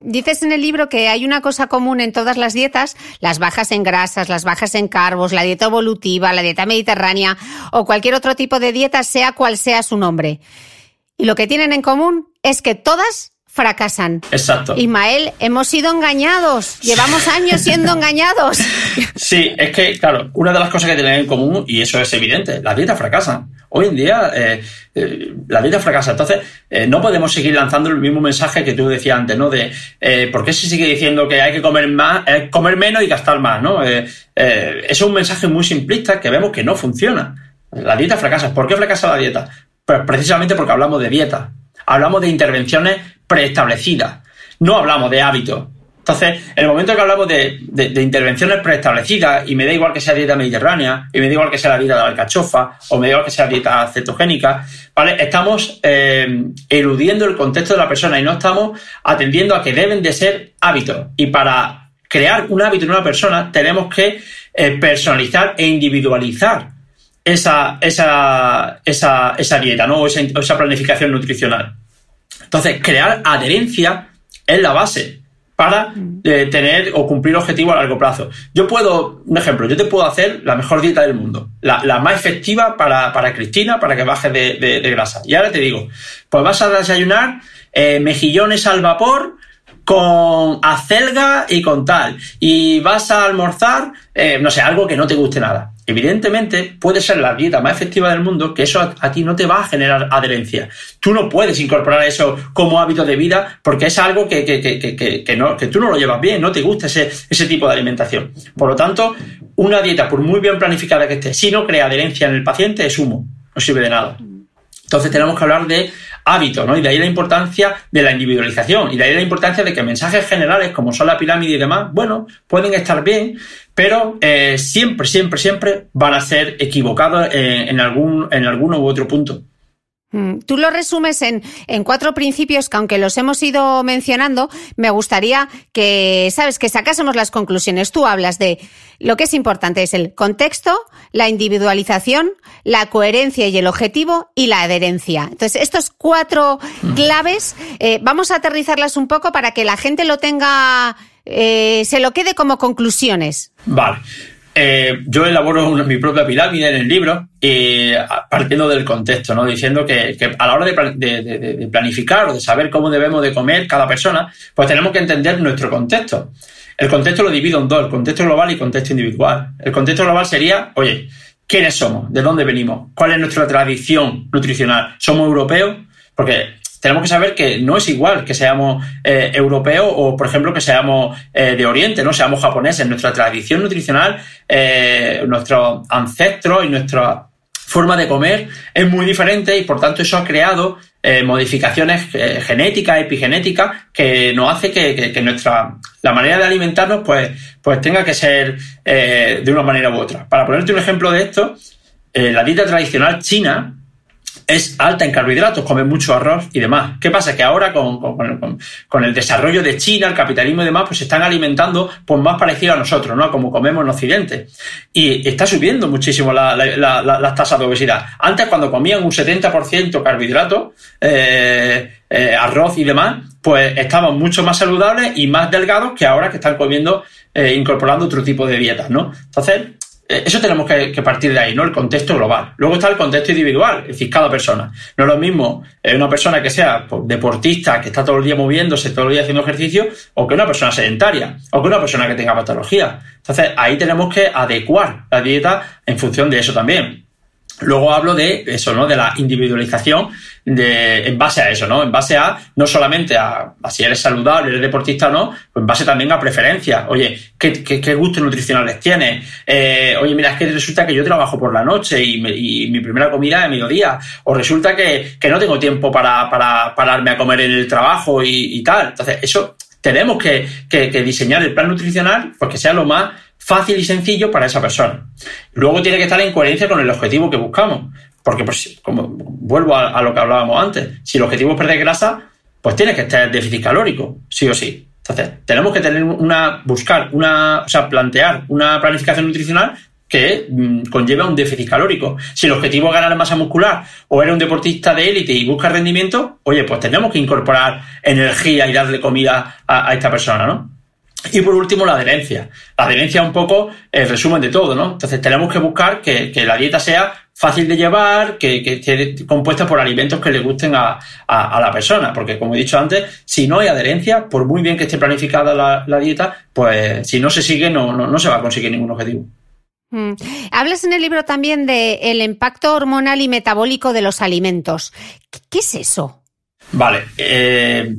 Dices en el libro que hay una cosa común en todas las dietas, las bajas en grasas, las bajas en carbos, la dieta evolutiva, la dieta mediterránea o cualquier otro tipo de dieta, sea cual sea su nombre. Y lo que tienen en común es que todas fracasan. Exacto. Ismael, hemos sido engañados. Llevamos años siendo engañados. Sí, es que, claro, una de las cosas que tienen en común, y eso es evidente, la dieta fracasa. Hoy en día, eh, eh, la dieta fracasa. Entonces, eh, no podemos seguir lanzando el mismo mensaje que tú decías antes, ¿no? De por qué se sigue diciendo que hay que comer más, comer menos y gastar más, ¿no? es un mensaje muy simplista que vemos que no funciona. La dieta fracasa. ¿Por qué fracasa la dieta? Pues precisamente porque hablamos de dieta. Hablamos de intervenciones preestablecidas. No hablamos de hábitos. Entonces, en el momento que hablamos de, intervenciones preestablecidas, y me da igual que sea dieta mediterránea, y me da igual que sea la dieta de alcachofa, o me da igual que sea dieta cetogénica, ¿vale? Estamos eh, eludiendo el contexto de la persona y no estamos atendiendo a que deben de ser hábitos. Y para crear un hábito en una persona, tenemos que eh, personalizar e individualizar esa, esa, esa, esa dieta, ¿no? O esa planificación nutricional. Entonces, crear adherencia es la base para eh, tener o cumplir objetivos a largo plazo. Yo puedo, un ejemplo, yo te puedo hacer la mejor dieta del mundo, la, más efectiva para, Cristina, para que baje de, grasa. Y ahora te digo, pues vas a desayunar eh, mejillones al vapor con acelga y con tal. Y vas a almorzar, eh, no sé, algo que no te guste nada. Evidentemente, puede ser la dieta más efectiva del mundo, que eso a, ti no te va a generar adherencia. Tú no puedes incorporar eso como hábito de vida porque es algo que, que, no, que tú no lo llevas bien, no te gusta ese, ese tipo de alimentación. Por lo tanto, una dieta, por muy bien planificada que esté, si no crea adherencia en el paciente, es humo, no sirve de nada. Entonces tenemos que hablar de hábitos, ¿no? Y de ahí la importancia de la individualización y de ahí la importancia de que mensajes generales como son la pirámide y demás, bueno, pueden estar bien, pero eh, siempre, siempre, siempre van a ser equivocados en, algún, en alguno u otro punto. Mm, tú lo resumes en, en, cuatro principios que, aunque los hemos ido mencionando, me gustaría que, sabes, que sacásemos las conclusiones. Tú hablas de lo que es importante es el contexto, la individualización, la coherencia y el objetivo y la adherencia. Entonces, estos cuatro mm. claves, eh, vamos a aterrizarlas un poco para que la gente lo tenga, eh, se lo quede como conclusiones. Vale. Eh, yo elaboro mi propia pirámide en el libro, y partiendo del contexto, ¿no? diciendo que, a la hora de, planificar o de saber cómo debemos de comer cada persona, pues tenemos que entender nuestro contexto. El contexto lo divido en dos, el contexto global y contexto individual. El contexto global sería, oye, ¿quiénes somos? ¿De dónde venimos? ¿Cuál es nuestra tradición nutricional? ¿Somos europeos? Porque tenemos que saber que no es igual que seamos eh, europeos o, por ejemplo, que seamos eh, de Oriente, no seamos japoneses. Nuestra tradición nutricional, eh, nuestros ancestros y nuestra forma de comer es muy diferente y, por tanto, eso ha creado modificaciones genéticas, epigenéticas, que nos hace que, nuestra la manera de alimentarnos pues, pues tenga que ser de una manera u otra. Para ponerte un ejemplo de esto, la dieta tradicional china es alta en carbohidratos, come mucho arroz y demás. ¿Qué pasa? Que ahora con, el desarrollo de China, el capitalismo y demás, pues se están alimentando pues más parecido a nosotros, ¿no? Como comemos en Occidente. Y está subiendo muchísimo las tasas de obesidad. Antes, cuando comían un 70% carbohidratos, eh, eh, arroz y demás, pues estaban mucho más saludables y más delgados que ahora que están comiendo, eh, incorporando otro tipo de dietas, ¿no? Entonces, eso tenemos que, partir de ahí, ¿no? El contexto global. Luego está el contexto individual, es decir, cada persona. No es lo mismo eh, una persona que sea pues, deportista, que está todo el día moviéndose, todo el día haciendo ejercicio, o que una persona sedentaria, o que una persona que tenga patología. Entonces, ahí tenemos que adecuar la dieta en función de eso también. Luego hablo de eso, ¿no? De la individualización de, en base a eso, ¿no? En base a, no solamente a, si eres saludable, eres deportista o no, pues en base también a preferencias. Oye, ¿qué, qué, gustos nutricionales tienes? Eh, oye, mira, es que resulta que yo trabajo por la noche y, mi primera comida es mediodía. O resulta que, no tengo tiempo para, para pararme a comer en el trabajo y, tal. Entonces, eso tenemos que, que diseñar el plan nutricional pues que sea lo más fácil y sencillo para esa persona. Luego tiene que estar en coherencia con el objetivo que buscamos. Porque, pues, como vuelvo a, lo que hablábamos antes, si el objetivo es perder grasa, pues tiene que estar déficit calórico, sí o sí. Entonces, tenemos que tener una, buscar una, o sea, plantear una planificación nutricional que mm, conlleva un déficit calórico. Si el objetivo es ganar masa muscular o eres un deportista de élite y buscas rendimiento, oye, pues tenemos que incorporar energía y darle comida a esta persona, ¿no? Y por último, la adherencia. La adherencia es un poco el resumen de todo, ¿no? Entonces tenemos que buscar que, la dieta sea fácil de llevar, que, esté compuesta por alimentos que le gusten a, la persona, porque como he dicho antes, si no hay adherencia, por muy bien que esté planificada la, dieta, pues si no se sigue no, no, se va a conseguir ningún objetivo. Mm. Hablas en el libro también del impacto hormonal y metabólico de los alimentos. ¿Qué, es eso? Vale. Eh,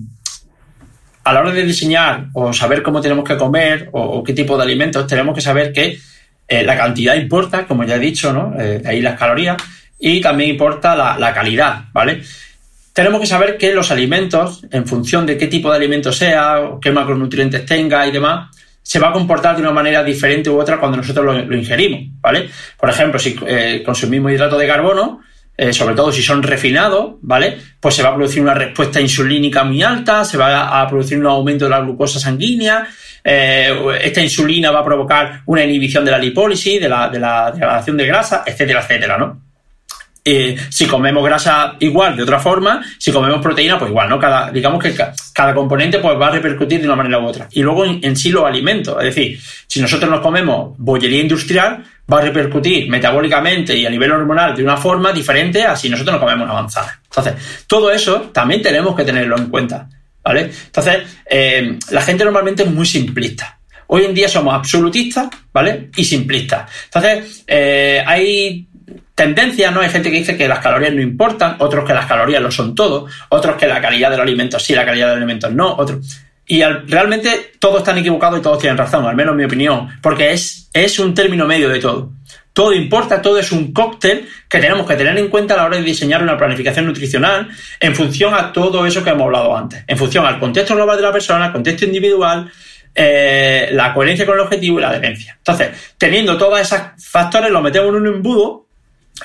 a la hora de diseñar o saber cómo tenemos que comer o, qué tipo de alimentos, tenemos que saber que eh, la cantidad importa, como ya he dicho, ¿no? Eh, de ahí las calorías, y también importa la, calidad, ¿vale? Tenemos que saber que los alimentos, en función de qué tipo de alimento sea, qué macronutrientes tenga y demás, se va a comportar de una manera diferente u otra cuando nosotros lo, ingerimos, ¿vale? Por ejemplo, si eh, consumimos hidrato de carbono, eh, sobre todo si son refinados, ¿vale? Pues se va a producir una respuesta insulínica muy alta, se va a producir un aumento de la glucosa sanguínea, eh, esta insulina va a provocar una inhibición de la lipólisis, de la, de la degradación de grasa, etcétera, etcétera, ¿no? Eh, si comemos grasa igual, de otra forma, si comemos proteína, pues igual, ¿no? Cada, digamos que cada componente pues, va a repercutir de una manera u otra. Y luego en, sí los alimentos, es decir, si nosotros nos comemos bollería industrial, va a repercutir metabólicamente y a nivel hormonal de una forma diferente a si nosotros nos comemos una manzana. Entonces, todo eso también tenemos que tenerlo en cuenta, ¿vale? Entonces, eh, la gente normalmente es muy simplista. Hoy en día somos absolutistas, ¿vale? Y simplistas. Entonces, eh, hay tendencias, ¿no? Hay gente que dice que las calorías no importan, otros que las calorías lo son todo, otros que la calidad de los alimentos sí, la calidad de los alimentos no, otros. Y realmente todos están equivocados y todos tienen razón, al menos en mi opinión, porque es, es un término medio de todo. todo importa, todo es un cóctel que tenemos que tener en cuenta a la hora de diseñar una planificación nutricional en función a todo eso que hemos hablado antes, en función al contexto global de la persona, al contexto individual, eh, la coherencia con el objetivo y la adherencia. Entonces, teniendo todos esos factores, los metemos en un embudo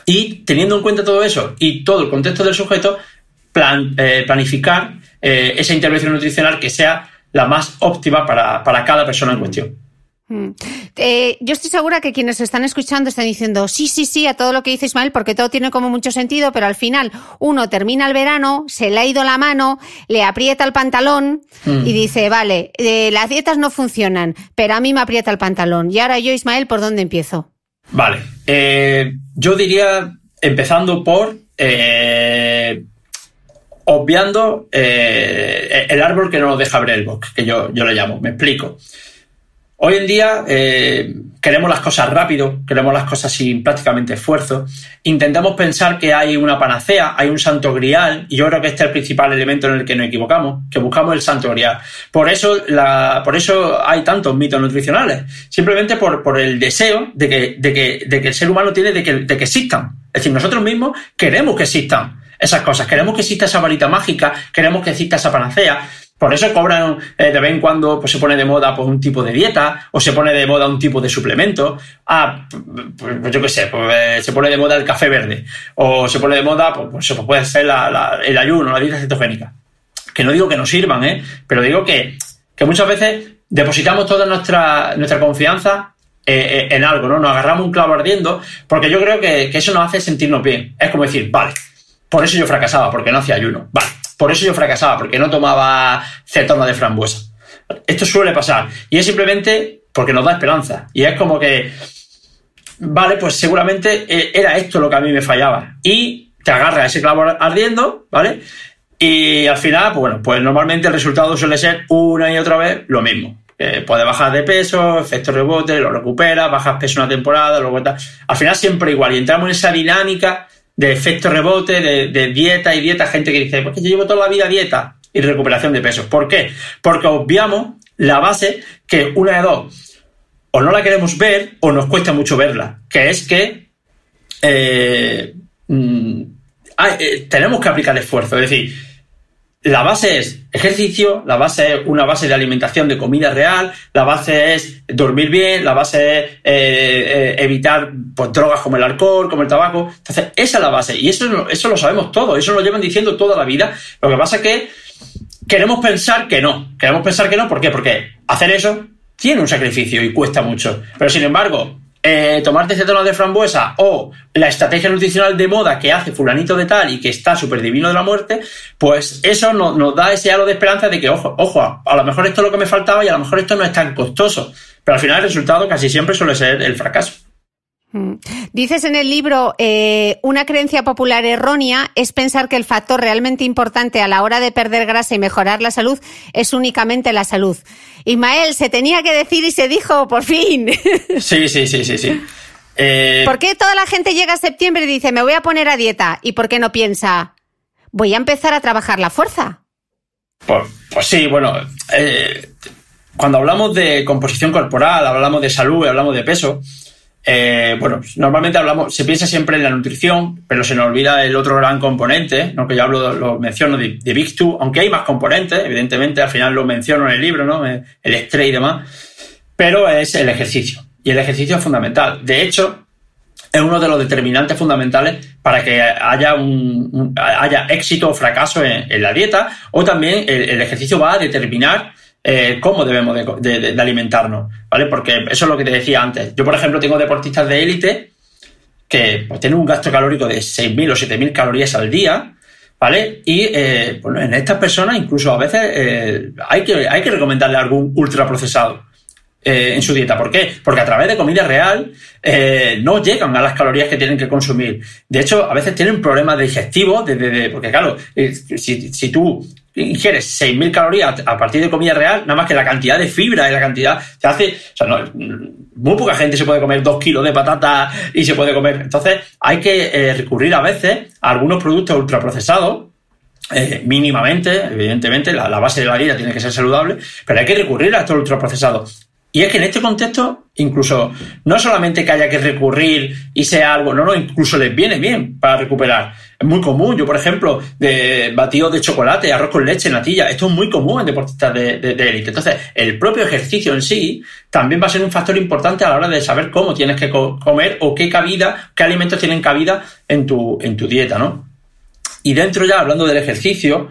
y teniendo en cuenta todo eso y todo el contexto del sujeto, eh, planificar eh, esa intervención nutricional que sea la más óptima para, para cada persona en cuestión. Mm. Eh, yo estoy segura que quienes están escuchando están diciendo sí, sí, sí a todo lo que dice Ismael, porque todo tiene como mucho sentido, pero al final uno termina el verano, se le ha ido la mano, le aprieta el pantalón y mm. dice, vale, eh, las dietas no funcionan, pero a mí me aprieta el pantalón. Y ahora yo, Ismael, ¿por dónde empiezo? Vale, eh, yo diría empezando por obviando el árbol que no nos deja ver el bosque, que yo, yo le llamo, me explico. Hoy en día eh, queremos las cosas rápido, queremos las cosas sin prácticamente esfuerzo. Intentamos pensar que hay una panacea, hay un santo grial, y yo creo que este es el principal elemento en el que nos equivocamos, que buscamos el santo grial. Por eso, la, por eso hay tantos mitos nutricionales, simplemente por, por el deseo de que, de, que, de que el ser humano tiene de que, de que existan. Es decir, nosotros mismos queremos que existan esas cosas, queremos que exista esa varita mágica, queremos que exista esa panacea. Por eso cobran eh, de vez en cuando, pues se pone de moda pues, un tipo de dieta o se pone de moda un tipo de suplemento. Ah, pues, pues yo qué sé, pues, eh, se pone de moda el café verde o se pone de moda, pues, puede ser el ayuno, la dieta cetogénica. Que no digo que no sirvan, ¿eh? pero digo que, que muchas veces depositamos toda nuestra, nuestra confianza eh, en algo, ¿no? Nos agarramos un clavo ardiendo porque yo creo que, que eso nos hace sentirnos bien. Es como decir, vale, por eso yo fracasaba, porque no hacía ayuno. Vale, por eso yo fracasaba, porque no tomaba cetona de frambuesa. Esto suele pasar. Y es simplemente porque nos da esperanza. Y es como que, vale, pues seguramente eh, era esto lo que a mí me fallaba. Y te agarra ese clavo ardiendo, ¿vale? Y al final, pues bueno, pues normalmente el resultado suele ser una y otra vez lo mismo. Eh, puede bajar de peso, efecto rebote, lo recupera, bajas peso una temporada, luego tal. Al final siempre igual. Y entramos en esa dinámica de efecto rebote, de, dieta y dieta, gente que dice, pues que yo llevo toda la vida dieta y recuperación de peso. ¿Por qué? Porque obviamos la base que una de dos, o no la queremos ver o nos cuesta mucho verla, que es que eh, mm, eh, tenemos que aplicar esfuerzo. Es decir, la base es ejercicio, la base es una base de alimentación de comida real, la base es dormir bien, la base es eh, eh, evitar pues, drogas como el alcohol, como el tabaco. Entonces, esa es la base. Y eso, eso lo sabemos todo, eso lo llevan diciendo toda la vida. Lo que pasa es que queremos pensar que no. Queremos pensar que no, ¿por qué? Porque hacer eso tiene un sacrificio y cuesta mucho. Pero sin embargo, eh, tomarte cetona de frambuesa o la estrategia nutricional de moda que hace fulanito de tal y que está súper divino de la muerte, pues eso nos, da ese halo de esperanza de que, ojo, ojo, a lo mejor esto es lo que me faltaba y a lo mejor esto no es tan costoso. Pero al final el resultado casi siempre suele ser el fracaso. Mm. Dices en el libro, eh, una creencia popular errónea es pensar que el factor realmente importante a la hora de perder grasa y mejorar la salud es únicamente la salud. Ismael, se tenía que decir y se dijo, por fin. Sí, sí, sí, sí, sí. Eh, ¿Por qué toda la gente llega a septiembre y dice, me voy a poner a dieta? ¿Y por qué no piensa, voy a empezar a trabajar la fuerza? Pues, pues sí, bueno, eh, cuando hablamos de composición corporal, hablamos de salud, hablamos de peso, eh, bueno, normalmente hablamos, se piensa siempre en la nutrición, pero se nos olvida el otro gran componente, ¿no? que yo hablo, lo menciono de, Big Two, aunque hay más componentes, evidentemente, al final lo menciono en el libro, ¿no? el estrés y demás, pero es el ejercicio. Y el ejercicio es fundamental. De hecho, es uno de los determinantes fundamentales para que haya, un, haya éxito o fracaso en, la dieta, o también el ejercicio va a determinar eh, cómo debemos de, alimentarnos, ¿vale? Porque eso es lo que te decía antes. Yo, por ejemplo, tengo deportistas de élite que pues, tienen un gasto calórico de 6.000 o 7.000 calorías al día, ¿vale? Y eh, bueno, en estas personas incluso a veces eh, hay, que, hay que recomendarle algún ultraprocesado. en su dieta. ¿Por qué? Porque a través de comida real no llegan a las calorías que tienen que consumir. De hecho, a veces tienen problemas digestivos, porque claro, si, tú ingieres 6.000 calorías a partir de comida real, nada más que la cantidad de fibra y la cantidad se hace, o sea, muy poca gente se puede comer dos kilos de patata y se puede comer. Entonces, hay que eh, recurrir a veces a algunos productos ultraprocesados eh, mínimamente, evidentemente, la, base de la vida tiene que ser saludable, pero hay que recurrir a estos ultraprocesados. Y es que en este contexto, incluso no solamente que haya que recurrir y sea algo, no, no, incluso les viene bien para recuperar. Muy común. Yo, por ejemplo, de batidos de chocolate, arroz con leche, natilla, esto es muy común en deportistas de, élite. Entonces, el propio ejercicio en sí también va a ser un factor importante a la hora de saber cómo tienes que comer o qué cabida, qué alimentos tienen cabida en tu, en tu dieta, ¿no? Y dentro ya, hablando del ejercicio,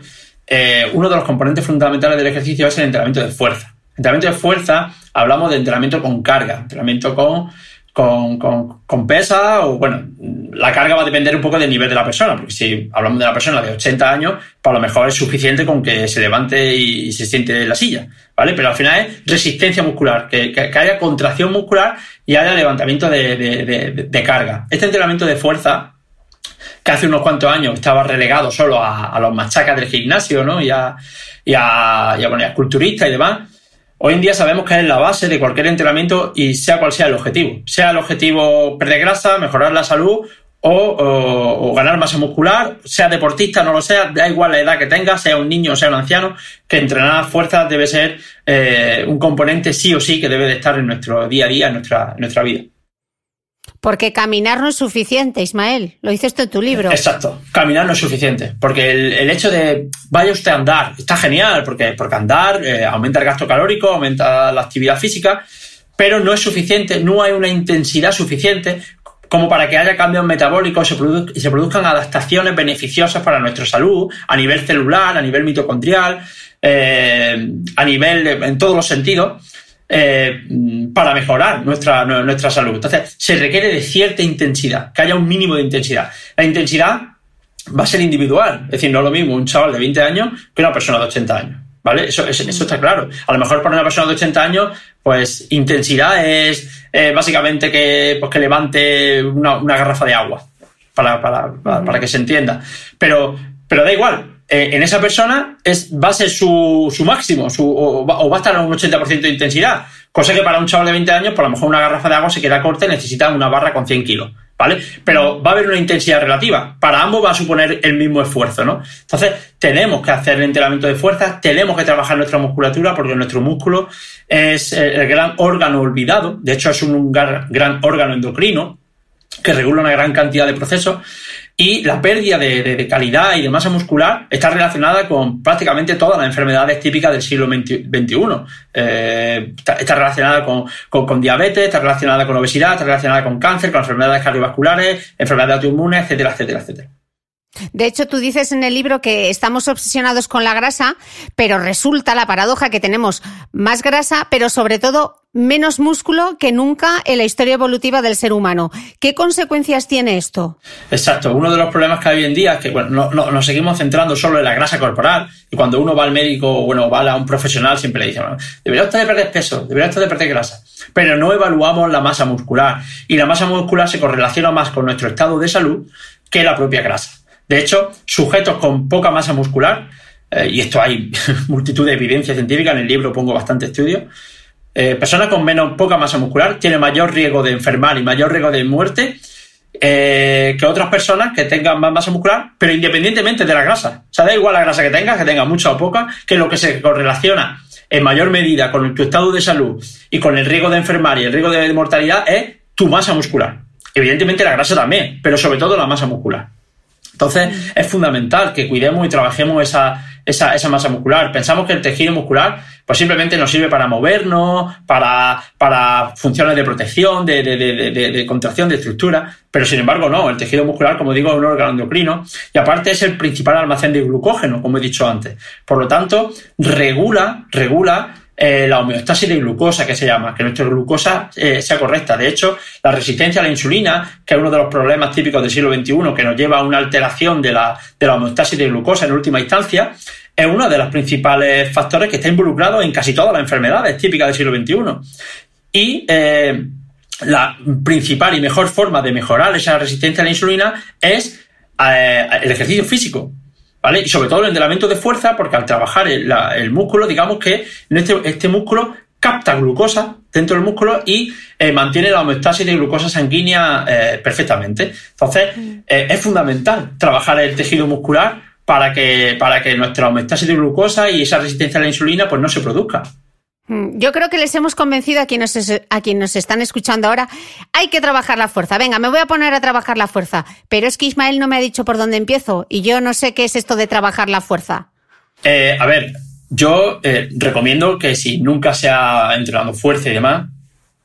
eh, uno de los componentes fundamentales del ejercicio es el entrenamiento de fuerza. Entrenamiento de fuerza, hablamos de entrenamiento con carga, entrenamiento con, con, con, pesa o, bueno, la carga va a depender un poco del nivel de la persona, porque si hablamos de una persona de 80 años, pues a lo mejor es suficiente con que se levante y, se siente en la silla, ¿vale? Pero al final es resistencia muscular, que, que, haya contracción muscular y haya levantamiento de, de, carga. Este entrenamiento de fuerza, que hace unos cuantos años estaba relegado solo a, los machacas del gimnasio, ¿no? Y a, y a, y a, culturistas y demás, Hoy en día sabemos que es la base de cualquier entrenamiento y sea cual sea el objetivo. Sea el objetivo perder grasa, mejorar la salud o, ganar masa muscular, sea deportista, no lo sea, da igual la edad que tenga, sea un niño o sea un anciano, que entrenar fuerza debe ser eh, un componente sí o sí que debe de estar en nuestro día a día, en nuestra vida. Porque caminar no es suficiente, Ismael. Lo dices tú en tu libro. Exacto. Caminar no es suficiente. Porque el, hecho de vaya usted a andar está genial, porque, porque andar eh, aumenta el gasto calórico, aumenta la actividad física, pero no es suficiente, no hay una intensidad suficiente como para que haya cambios metabólicos y se, produzcan adaptaciones beneficiosas para nuestra salud a nivel celular, a nivel mitocondrial, eh, a nivel en todos los sentidos. Eh, para mejorar nuestra, nuestra salud. Entonces, se requiere de cierta intensidad, que haya un mínimo de intensidad. La intensidad va a ser individual, es decir, no es lo mismo un chaval de 20 años que una persona de 80 años. ¿Vale? Eso, eso, está claro. A lo mejor para una persona de 80 años, pues intensidad es eh, básicamente que, pues, que levante una, garrafa de agua, para, para, que se entienda. Pero, pero da igual, eh, en esa persona es, va a ser su, su máximo su, o, va, a estar a un 80% de intensidad. Cosa que para un chaval de 20 años, por lo mejor una garrafa de agua se queda corta y necesita una barra con 100 kilos. ¿Vale? Pero va a haber una intensidad relativa. Para ambos va a suponer el mismo esfuerzo, ¿no? Entonces, tenemos que hacer el entrenamiento de fuerza, tenemos que trabajar nuestra musculatura, porque nuestro músculo es el gran órgano olvidado. De hecho, es un gran órgano endocrino que regula una gran cantidad de procesos y la pérdida de, calidad y de masa muscular está relacionada con prácticamente todas las enfermedades típicas del siglo XXI. Eh, está, relacionada con, diabetes, está relacionada con obesidad, está relacionada con cáncer, con enfermedades cardiovasculares, enfermedades autoinmunes, etcétera, etcétera, etcétera. De hecho, tú dices en el libro que estamos obsesionados con la grasa, pero resulta la paradoja que tenemos más grasa, pero sobre todo menos músculo que nunca en la historia evolutiva del ser humano. ¿Qué consecuencias tiene esto? Exacto. Uno de los problemas que hay hoy en día es que no, nos seguimos centrando solo en la grasa corporal y cuando uno va al médico o bueno, va a un profesional siempre le dice, bueno, debería usted de perder peso, debería usted de perder grasa. Pero no evaluamos la masa muscular y la masa muscular se correlaciona más con nuestro estado de salud que la propia grasa. De hecho, sujetos con poca masa muscular, eh, y esto hay multitud de evidencia científica, en el libro pongo bastante estudio, eh, personas con menos poca masa muscular tienen mayor riesgo de enfermar y mayor riesgo de muerte eh, que otras personas que tengan más masa muscular, pero independientemente de la grasa. O sea, da igual la grasa que tengas, que tenga mucha o poca, que lo que se correlaciona en mayor medida con tu estado de salud y con el riesgo de enfermar y el riesgo de mortalidad es tu masa muscular. Evidentemente la grasa también, pero sobre todo la masa muscular. Entonces, es fundamental que cuidemos y trabajemos esa, esa, esa, masa muscular. Pensamos que el tejido muscular, pues simplemente nos sirve para movernos, para, para funciones de protección, de, de, de, de, contracción, de estructura, pero sin embargo no. El tejido muscular, como digo, es un órgano endocrino y aparte es el principal almacén de glucógeno, como he dicho antes. Por lo tanto, regula, regula eh, la homeostasis de glucosa, que se llama, que nuestra glucosa eh, sea correcta. De hecho, la resistencia a la insulina, que es uno de los problemas típicos del siglo XXI, que nos lleva a una alteración de la, de la homeostasis de glucosa en última instancia, es uno de los principales factores que está involucrado en casi todas las enfermedades típicas del siglo XXI. Y eh, la principal y mejor forma de mejorar esa resistencia a la insulina es el ejercicio físico. ¿Vale? Y sobre todo el entrenamiento de fuerza, porque al trabajar el, músculo, digamos que este, este, músculo capta glucosa dentro del músculo y eh, mantiene la homeostasis de glucosa sanguínea eh, perfectamente. Entonces, mm. eh, es fundamental trabajar el tejido muscular para que, para que nuestra homeostasis de glucosa y esa resistencia a la insulina pues no se produzca. Mm, yo creo que les hemos convencido a quienes, a quienes nos están escuchando ahora. Hay que trabajar la fuerza. Venga, me voy a poner a trabajar la fuerza. Pero es que Ismael no me ha dicho por dónde empiezo y yo no sé qué es esto de trabajar la fuerza. Eh, a ver, yo eh, recomiendo que si nunca se ha entrenado fuerza y demás,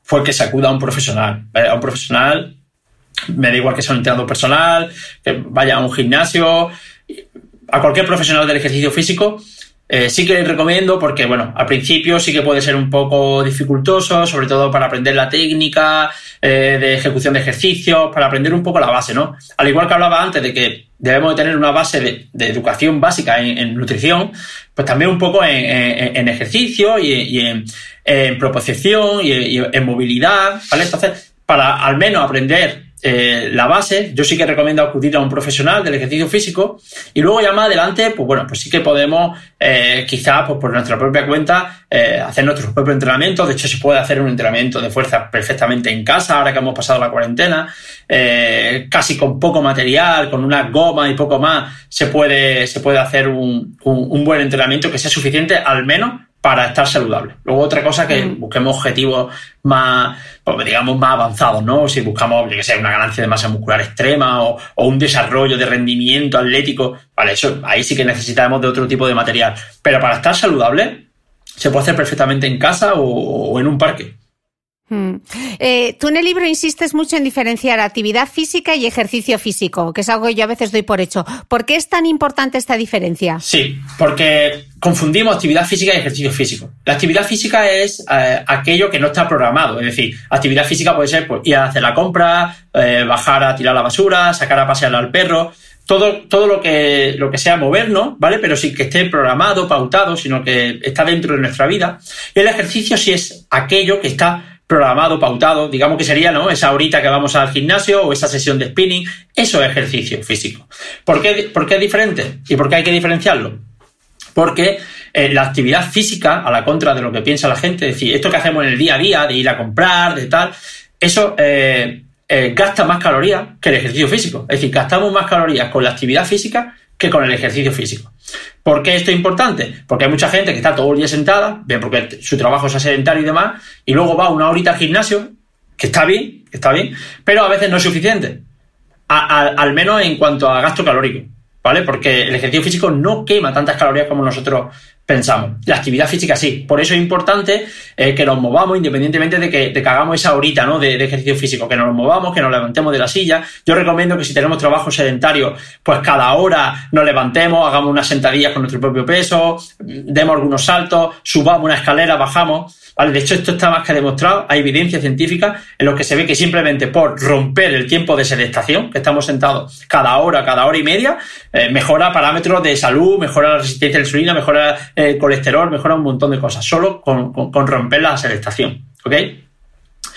fue que se acuda a un profesional. A un profesional, me da igual que sea un entrenador personal, que vaya a un gimnasio, a cualquier profesional del ejercicio físico, eh, sí que les recomiendo porque, bueno, al principio sí que puede ser un poco dificultoso, sobre todo para aprender la técnica eh, de ejecución de ejercicios, para aprender un poco la base, ¿no? Al igual que hablaba antes de que debemos de tener una base de, educación básica en, nutrición, pues también un poco en, ejercicio y, en, proposición y, en movilidad, ¿vale? Entonces, para al menos aprender eh, la base, yo sí que recomiendo acudir a un profesional del ejercicio físico y luego ya más adelante, pues bueno, pues sí que podemos eh, quizás pues por nuestra propia cuenta eh, hacer nuestros propios entrenamientos. De hecho, se puede hacer un entrenamiento de fuerza perfectamente en casa ahora que hemos pasado la cuarentena, casi con poco material, con una goma y poco más, se puede, se puede hacer un, un buen entrenamiento que sea suficiente al menos para estar saludable. Luego otra cosa que mm. busquemos objetivos más, pues, digamos, más avanzados, ¿no? Si buscamos, que sea una ganancia de masa muscular extrema o, un desarrollo de rendimiento atlético, vale, eso ahí sí que necesitamos de otro tipo de material. Pero para estar saludable, se puede hacer perfectamente en casa o en un parque. Mm. Eh, tú en el libro insistes mucho en diferenciar actividad física y ejercicio físico, que es algo que yo a veces doy por hecho. ¿Por qué es tan importante esta diferencia? Sí, porque confundimos actividad física y ejercicio físico. La actividad física es eh, aquello que no está programado, es decir, actividad física puede ser pues, ir a hacer la compra, eh, bajar a tirar la basura, sacar a pasear al perro. Todo, todo lo, que, lo que sea movernos, ¿vale? Pero sin que esté programado, pautado, sino que está dentro de nuestra vida. El ejercicio sí es aquello que está programado, pautado, digamos que sería ¿no? esa horita que vamos al gimnasio o esa sesión de spinning, eso es ejercicio físico. ¿Por qué, por qué es diferente? ¿Y por qué hay que diferenciarlo? Porque eh, la actividad física, a la contra de lo que piensa la gente, es decir, esto que hacemos en el día a día, de ir a comprar, de tal, eso eh, eh, gasta más calorías que el ejercicio físico. Es decir, gastamos más calorías con la actividad física que con el ejercicio físico. ¿Por qué esto es importante? Porque hay mucha gente que está todo el día sentada, bien porque su trabajo es sedentario y demás, y luego va una horita al gimnasio, que está bien, está bien, pero a veces no es suficiente. al menos en cuanto a gasto calórico, ¿vale? Porque el ejercicio físico no quema tantas calorías como nosotros pensamos. La actividad física sí. Por eso es importante eh, que nos movamos independientemente de que, de hagamos esa horita ¿no? de, ejercicio físico, que nos movamos, que nos levantemos de la silla. Yo recomiendo que si tenemos trabajo sedentario, pues cada hora nos levantemos, hagamos unas sentadillas con nuestro propio peso, demos algunos saltos, subamos una escalera, bajamos. ¿vale? De hecho, esto está más que demostrado. Hay evidencia científica en los que se ve que simplemente por romper el tiempo de sedestación, que estamos sentados cada hora, cada hora y media, eh, mejora parámetros de salud, mejora la resistencia a la insulina, mejora el colesterol, mejora un montón de cosas, solo con, romper la sedestación. ¿Ok?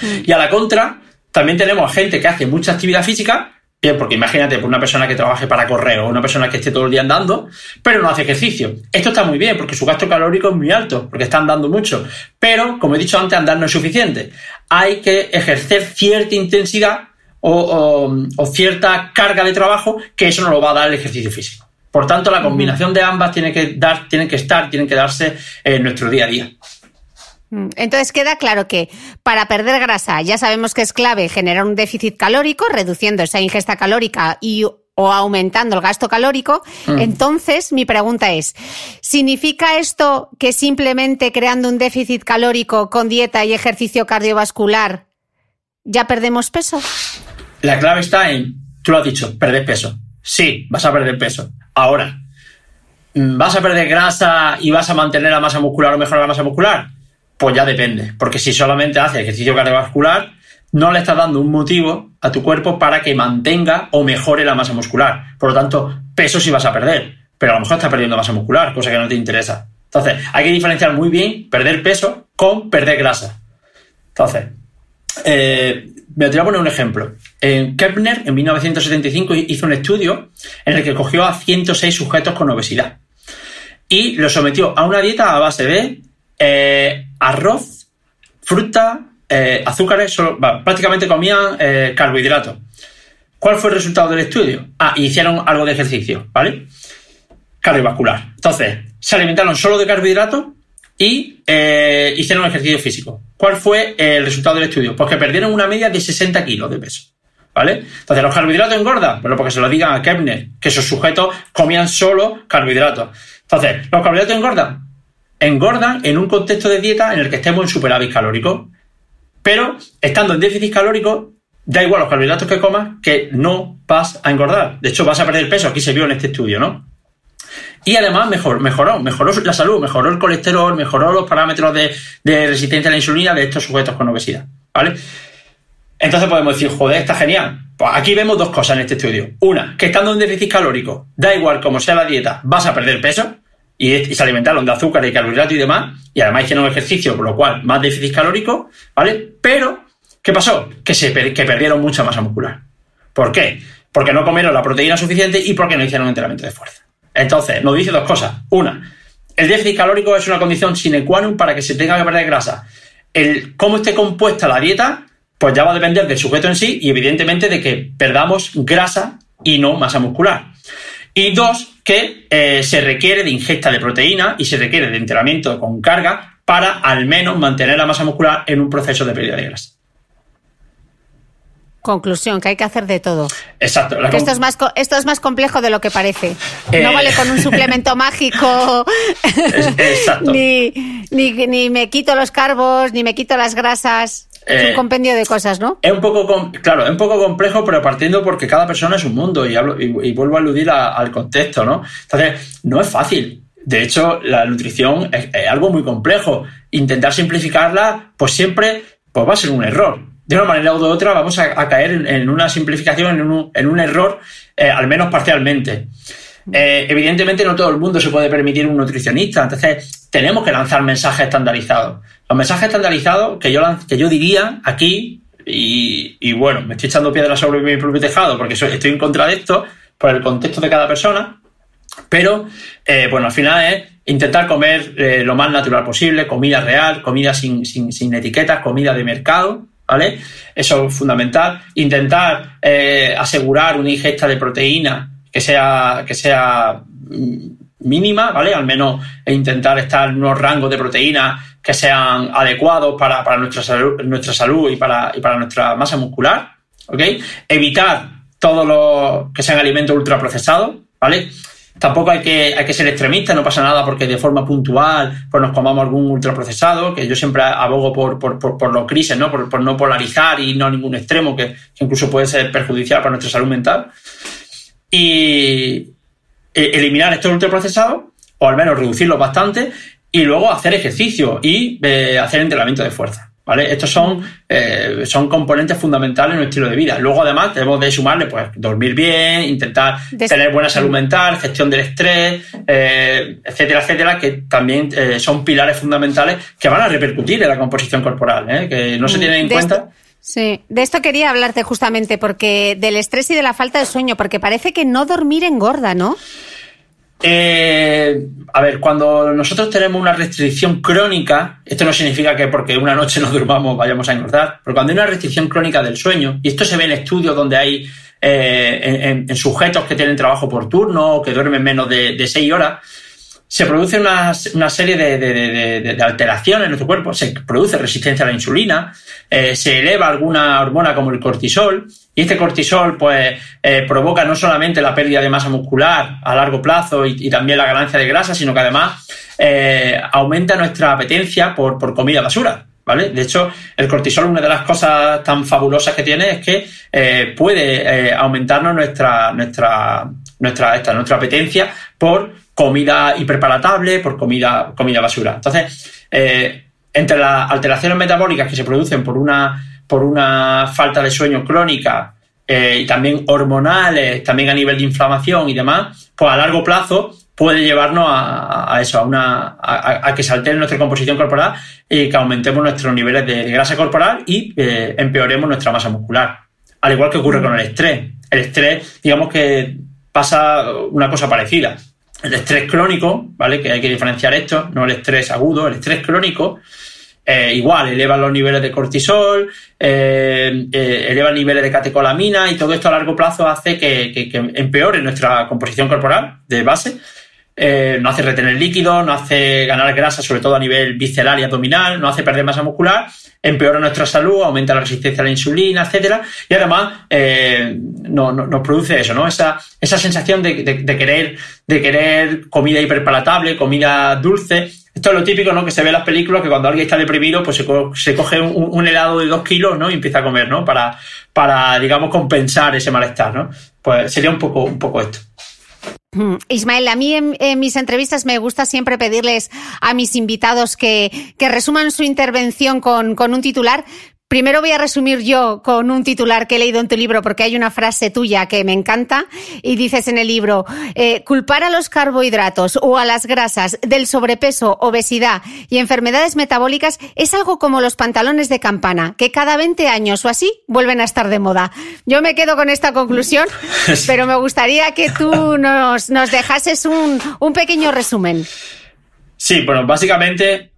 Mm. Y a la contra, también tenemos gente que hace mucha actividad física, bien, porque imagínate, por una persona que trabaje para correo, una persona que esté todo el día andando, pero no hace ejercicio. Esto está muy bien, porque su gasto calórico es muy alto, porque está andando mucho. Pero, como he dicho antes, andar no es suficiente. Hay que ejercer cierta intensidad o, o cierta carga de trabajo que eso no lo va a dar el ejercicio físico. Por tanto, la combinación de ambas tiene que dar, tienen que estar, tienen que darse en nuestro día a día. Mm, entonces queda claro que para perder grasa ya sabemos que es clave generar un déficit calórico, reduciendo esa ingesta calórica y o aumentando el gasto calórico. Mm. Entonces, mi pregunta es, ¿significa esto que simplemente creando un déficit calórico con dieta y ejercicio cardiovascular ya perdemos peso? La clave está en, tú lo has dicho, perder peso. Sí, vas a perder peso. Ahora, ¿vas a perder grasa y vas a mantener la masa muscular o mejorar la masa muscular? Pues ya depende, porque si solamente haces ejercicio cardiovascular, no le estás dando un motivo a tu cuerpo para que mantenga o mejore la masa muscular. Por lo tanto, peso sí vas a perder, pero a lo mejor estás perdiendo masa muscular, cosa que no te interesa. Entonces, hay que diferenciar muy bien perder peso con perder grasa. Entonces, eh, me voy a poner un ejemplo. Eh, Kepner, en 1975, hizo un estudio en el que cogió a 106 sujetos con obesidad y los sometió a una dieta a base de eh, arroz, fruta, eh, azúcares, prácticamente comían carbohidratos. ¿Cuál fue el resultado del estudio? Ah, hicieron algo de ejercicio, ¿vale? Cardiovascular. Entonces, se alimentaron solo de carbohidratos y eh, hicieron ejercicio físico. ¿Cuál fue el resultado del estudio? Pues que perdieron una media de 60 kilos de peso. ¿Vale? Entonces, ¿los carbohidratos engordan? Bueno, porque se lo digan a Kepner, que esos sujetos comían solo carbohidratos. Entonces, ¿los carbohidratos engordan? Engordan en un contexto de dieta en el que estemos en superávit calórico. Pero, estando en déficit calórico, da igual los carbohidratos que comas, que no vas a engordar. De hecho, vas a perder peso. Aquí se vio en este estudio, ¿no? Y además mejor, mejoró, mejoró la salud, mejoró el colesterol, mejoró los parámetros de, resistencia a la insulina de estos sujetos con obesidad. ¿Vale? Entonces podemos decir, joder, está genial. Pues aquí vemos dos cosas en este estudio. Una, que estando en déficit calórico, da igual como sea la dieta, vas a perder peso y, se alimentaron de azúcar y carbohidratos y demás, y además hicieron ejercicio, por lo cual más déficit calórico, ¿vale? Pero, ¿qué pasó? Que, se, que perdieron mucha masa muscular. ¿Por qué? Porque no comieron la proteína suficiente y porque no hicieron entrenamiento de fuerza. Entonces, nos dice dos cosas. Una, el déficit calórico es una condición sine qua non para que se tenga que perder grasa. El cómo esté compuesta la dieta pues ya va a depender del sujeto en sí y evidentemente de que perdamos grasa y no masa muscular. Y dos, que eh, se requiere de ingesta de proteína y se requiere de entrenamiento con carga para al menos mantener la masa muscular en un proceso de pérdida de grasa. Conclusión, que hay que hacer de todo. Exacto. esto, es más, esto es más complejo de lo que parece. no eh. vale con un suplemento mágico. Exacto. ni, ni me quito los carbos, ni me quito las grasas. Es un eh, compendio de cosas, ¿no? Es un poco, claro, es un poco complejo, pero partiendo porque cada persona es un mundo y, hablo, y, vuelvo a aludir al contexto, ¿no? Entonces, no es fácil. De hecho, la nutrición es, algo muy complejo. Intentar simplificarla, pues siempre pues va a ser un error. De una manera u otra vamos a, caer en, una simplificación, en un, error, eh, al menos parcialmente. Eh, evidentemente no todo el mundo se puede permitir un nutricionista, entonces tenemos que lanzar mensajes estandarizados. Los mensajes estandarizados que yo, que yo diría aquí, y, bueno, me estoy echando piedras sobre mi propio tejado porque estoy en contra de esto, por el contexto de cada persona, pero eh, bueno, al final es intentar comer lo más natural posible, comida real, comida sin, sin, etiquetas, comida de mercado, ¿vale? Eso es fundamental. Intentar asegurar una ingesta de proteína que sea, que sea mínima, ¿vale? Al menos intentar estar en unos rangos de proteína que sean adecuados para, nuestra, salud, nuestra salud y para, y para nuestra masa muscular, ¿ok? Evitar todos los que sean alimentos ultraprocesados, ¿vale? Tampoco hay que, hay que ser extremista, no pasa nada porque de forma puntual pues nos comamos algún ultraprocesado, que yo siempre abogo por, por, por, los crisis, ¿no? Por, no polarizar y no ningún extremo, que incluso puede ser perjudicial para nuestra salud mental y eh, eliminar estos ultraprocesados, o al menos reducirlos bastante, y luego hacer ejercicio y eh, hacer entrenamiento de fuerza. ¿Vale? Estos son, eh, son componentes fundamentales en nuestro estilo de vida. Luego, además, debemos de sumarle, pues, dormir bien, intentar tener buena salud mental, gestión del estrés, etcétera, etcétera, que también son pilares fundamentales que van a repercutir en la composición corporal, que no se mm, tienen en cuenta. Sí, de esto quería hablarte justamente, porque del estrés y de la falta de sueño, porque parece que no dormir engorda, ¿no? Eh, a ver, cuando nosotros tenemos una restricción crónica, esto no significa que porque una noche no durmamos vayamos a engordar, pero cuando hay una restricción crónica del sueño, y esto se ve en estudios donde hay eh, en, sujetos que tienen trabajo por turno o que duermen menos de, de seis horas, se produce una, serie de, alteraciones en nuestro cuerpo, se produce resistencia a la insulina, eh, se eleva alguna hormona como el cortisol, y este cortisol pues eh, provoca no solamente la pérdida de masa muscular a largo plazo y, también la ganancia de grasa, sino que además eh, aumenta nuestra apetencia por, por comida basura. ¿Vale? De hecho, el cortisol, una de las cosas tan fabulosas que tiene es que puede aumentarnos nuestra, nuestra, nuestra, esta, nuestra apetencia por comida hiperpalatable, por comida, comida basura. Entonces, eh, entre las alteraciones metabólicas que se producen por una, por una falta de sueño crónica eh, y también hormonales, también a nivel de inflamación y demás, pues a largo plazo puede llevarnos a, eso, a, una, a, que se altere nuestra composición corporal y que aumentemos nuestros niveles de, grasa corporal y eh, empeoremos nuestra masa muscular. Al igual que ocurre con el estrés. El estrés, digamos que pasa una cosa parecida. El estrés crónico, ¿vale? Que hay que diferenciar esto, no el estrés agudo, el estrés crónico, eh, igual, eleva los niveles de cortisol, eh, eh, eleva niveles de catecolamina y todo esto a largo plazo hace que, empeore nuestra composición corporal de base eh, no hace retener líquido, no hace ganar grasa, sobre todo a nivel visceral y abdominal, no hace perder masa muscular, empeora nuestra salud, aumenta la resistencia a la insulina, etcétera, y además eh, no, nos produce eso, ¿no? Esa, esa sensación de, querer, de querer comida hiperpalatable, comida dulce. Esto es lo típico, ¿no? Que se ve en las películas, que cuando alguien está deprimido, pues se, coge un, helado de dos kilos, ¿no? Y empieza a comer, ¿no? Para, para, digamos, compensar ese malestar, ¿no? Pues sería un poco, un poco esto. Ismael, a mí en, mis entrevistas me gusta siempre pedirles a mis invitados que, resuman su intervención con un titular, Primero voy a resumir yo con un titular que he leído en tu libro porque hay una frase tuya que me encanta y dices en el libro, eh, culpar a los carbohidratos o a las grasas del sobrepeso, obesidad y enfermedades metabólicas es algo como los pantalones de campana, que cada 20 años o así vuelven a estar de moda. Yo me quedo con esta conclusión, pero me gustaría que tú nos, nos dejases un, un pequeño resumen. Sí, bueno, básicamente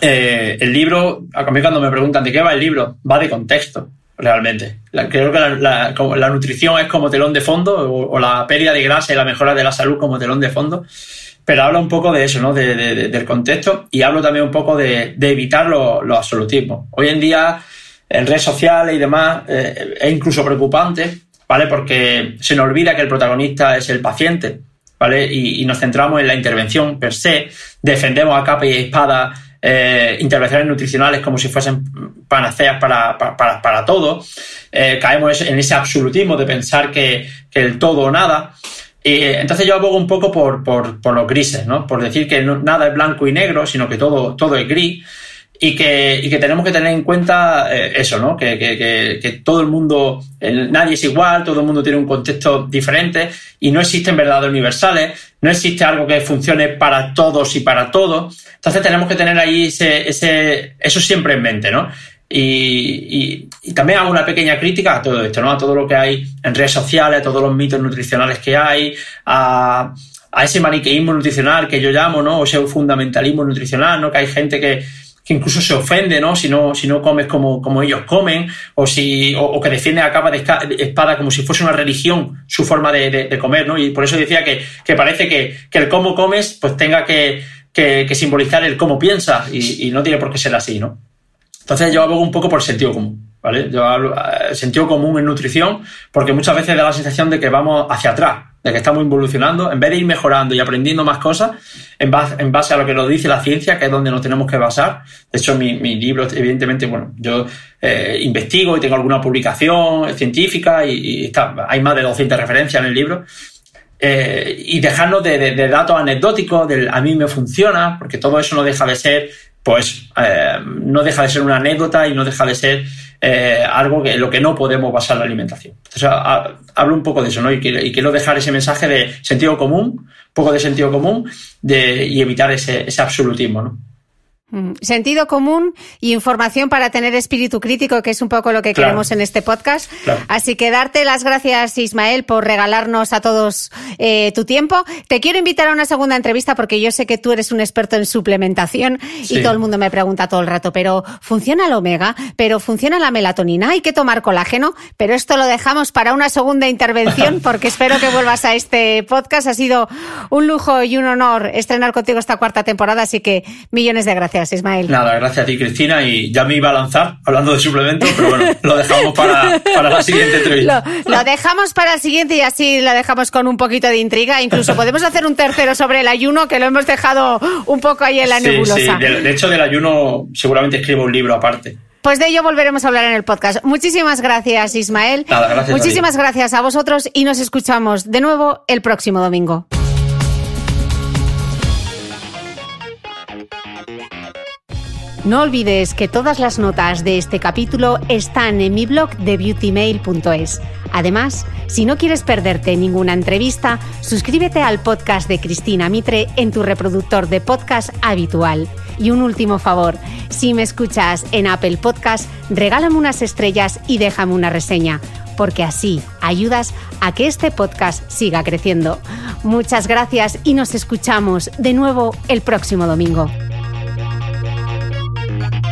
eh, el libro, a mí cuando me preguntan de qué va el libro, va de contexto, realmente. creo que la, nutrición es como telón de fondo, o, la pérdida de grasa y la mejora de la salud como telón de fondo, pero habla un poco de eso, ¿no? del contexto y hablo también un poco de, evitar los absolutismos. Hoy en día, en redes sociales y demás, eh, es incluso preocupante, ¿vale? Porque se nos olvida que el protagonista es el paciente, ¿vale? Y, y nos centramos en la intervención per se, defendemos a capa y espada eh, intervenciones nutricionales como si fuesen panaceas para, para, para todo. Eh, caemos en ese absolutismo de pensar que, que el todo o nada. Y entonces yo abogo un poco por, por, por los grises, ¿no? Por decir que nada es blanco y negro, sino que todo, todo es gris y que, y que tenemos que tener en cuenta eh, eso, ¿no? Que, que, que, todo el mundo, nadie es igual, todo el mundo tiene un contexto diferente y no existen verdades universales, no existe algo que funcione para todos y para todos. Entonces tenemos que tener ahí ese, eso siempre en mente, ¿no? Y, y, también hago una pequeña crítica a todo esto, ¿no? A todo lo que hay en redes sociales, a todos los mitos nutricionales que hay, a, a ese maniqueísmo nutricional que yo llamo, ¿no? O ese fundamentalismo nutricional, ¿no? Que hay gente que, que incluso se ofende, ¿no? Si no, si no comes como, como ellos comen, o si, o, que defiende a capa de espada como si fuese una religión su forma de, comer, ¿no? Y por eso decía que, parece que, el cómo comes, pues tenga que, simbolizar el cómo piensas, y, y, no tiene por qué ser así, ¿no? Entonces yo abogo un poco por sentido común, ¿vale? Yo hablo eh, sentido común en nutrición, porque muchas veces da la sensación de que vamos hacia atrás, de que estamos involucionando, en vez de ir mejorando y aprendiendo más cosas, en base, a lo que nos dice la ciencia, que es donde nos tenemos que basar. De hecho, mi, mi libro, evidentemente, bueno, yo eh, investigo y tengo alguna publicación científica y, está, hay más de 200 referencias en el libro. Eh, y dejarnos de, de, datos anecdóticos, del a mí me funciona, porque todo eso no deja de ser, pues, eh, no deja de ser una anécdota y no deja de ser eh, algo en lo que no podemos basar la alimentación. Entonces, hablo un poco de eso, ¿no? Y quiero, dejar ese mensaje de sentido común, poco de sentido común de, y evitar ese absolutismo, ¿no? Sentido común y información para tener espíritu crítico, que es un poco lo que queremos en este podcast. Así que darte las gracias, Ismael, por regalarnos a todos eh, tu tiempo. Te quiero invitar a una segunda entrevista porque yo sé que tú eres un experto en suplementación y todo el mundo me pregunta todo el rato, pero ¿funciona el omega? ¿Pero funciona la melatonina? ¿Hay que tomar colágeno? Pero esto lo dejamos para una segunda intervención porque espero que vuelvas a este podcast. Ha sido un lujo y un honor estrenar contigo esta cuarta temporada, así que millones de gracias. Ismael. Nada, gracias a ti, Cristina. Y ya me iba a lanzar hablando de suplementos, pero bueno, lo dejamos para, la siguiente entrevista. Lo, dejamos para el siguiente y así lo dejamos con un poquito de intriga. Incluso podemos hacer un tercero sobre el ayuno, que lo hemos dejado un poco ahí en la nebulosa. Sí, de, de hecho, del ayuno seguramente escribo un libro aparte. Pues de ello volveremos a hablar en el podcast. Muchísimas gracias, Ismael. Nada, gracias Muchísimas gracias a vosotros y nos escuchamos de nuevo el próximo domingo. No olvides que todas las notas de este capítulo están en mi blog de beautymail.es. Además, si no quieres perderte ninguna entrevista, suscríbete al podcast de Cristina Mitre en tu reproductor de podcast habitual. Y un último favor, si me escuchas en Apple Podcast, regálame unas estrellas y déjame una reseña, porque así ayudas a que este podcast siga creciendo. Muchas gracias y nos escuchamos de nuevo el próximo domingo. Bye.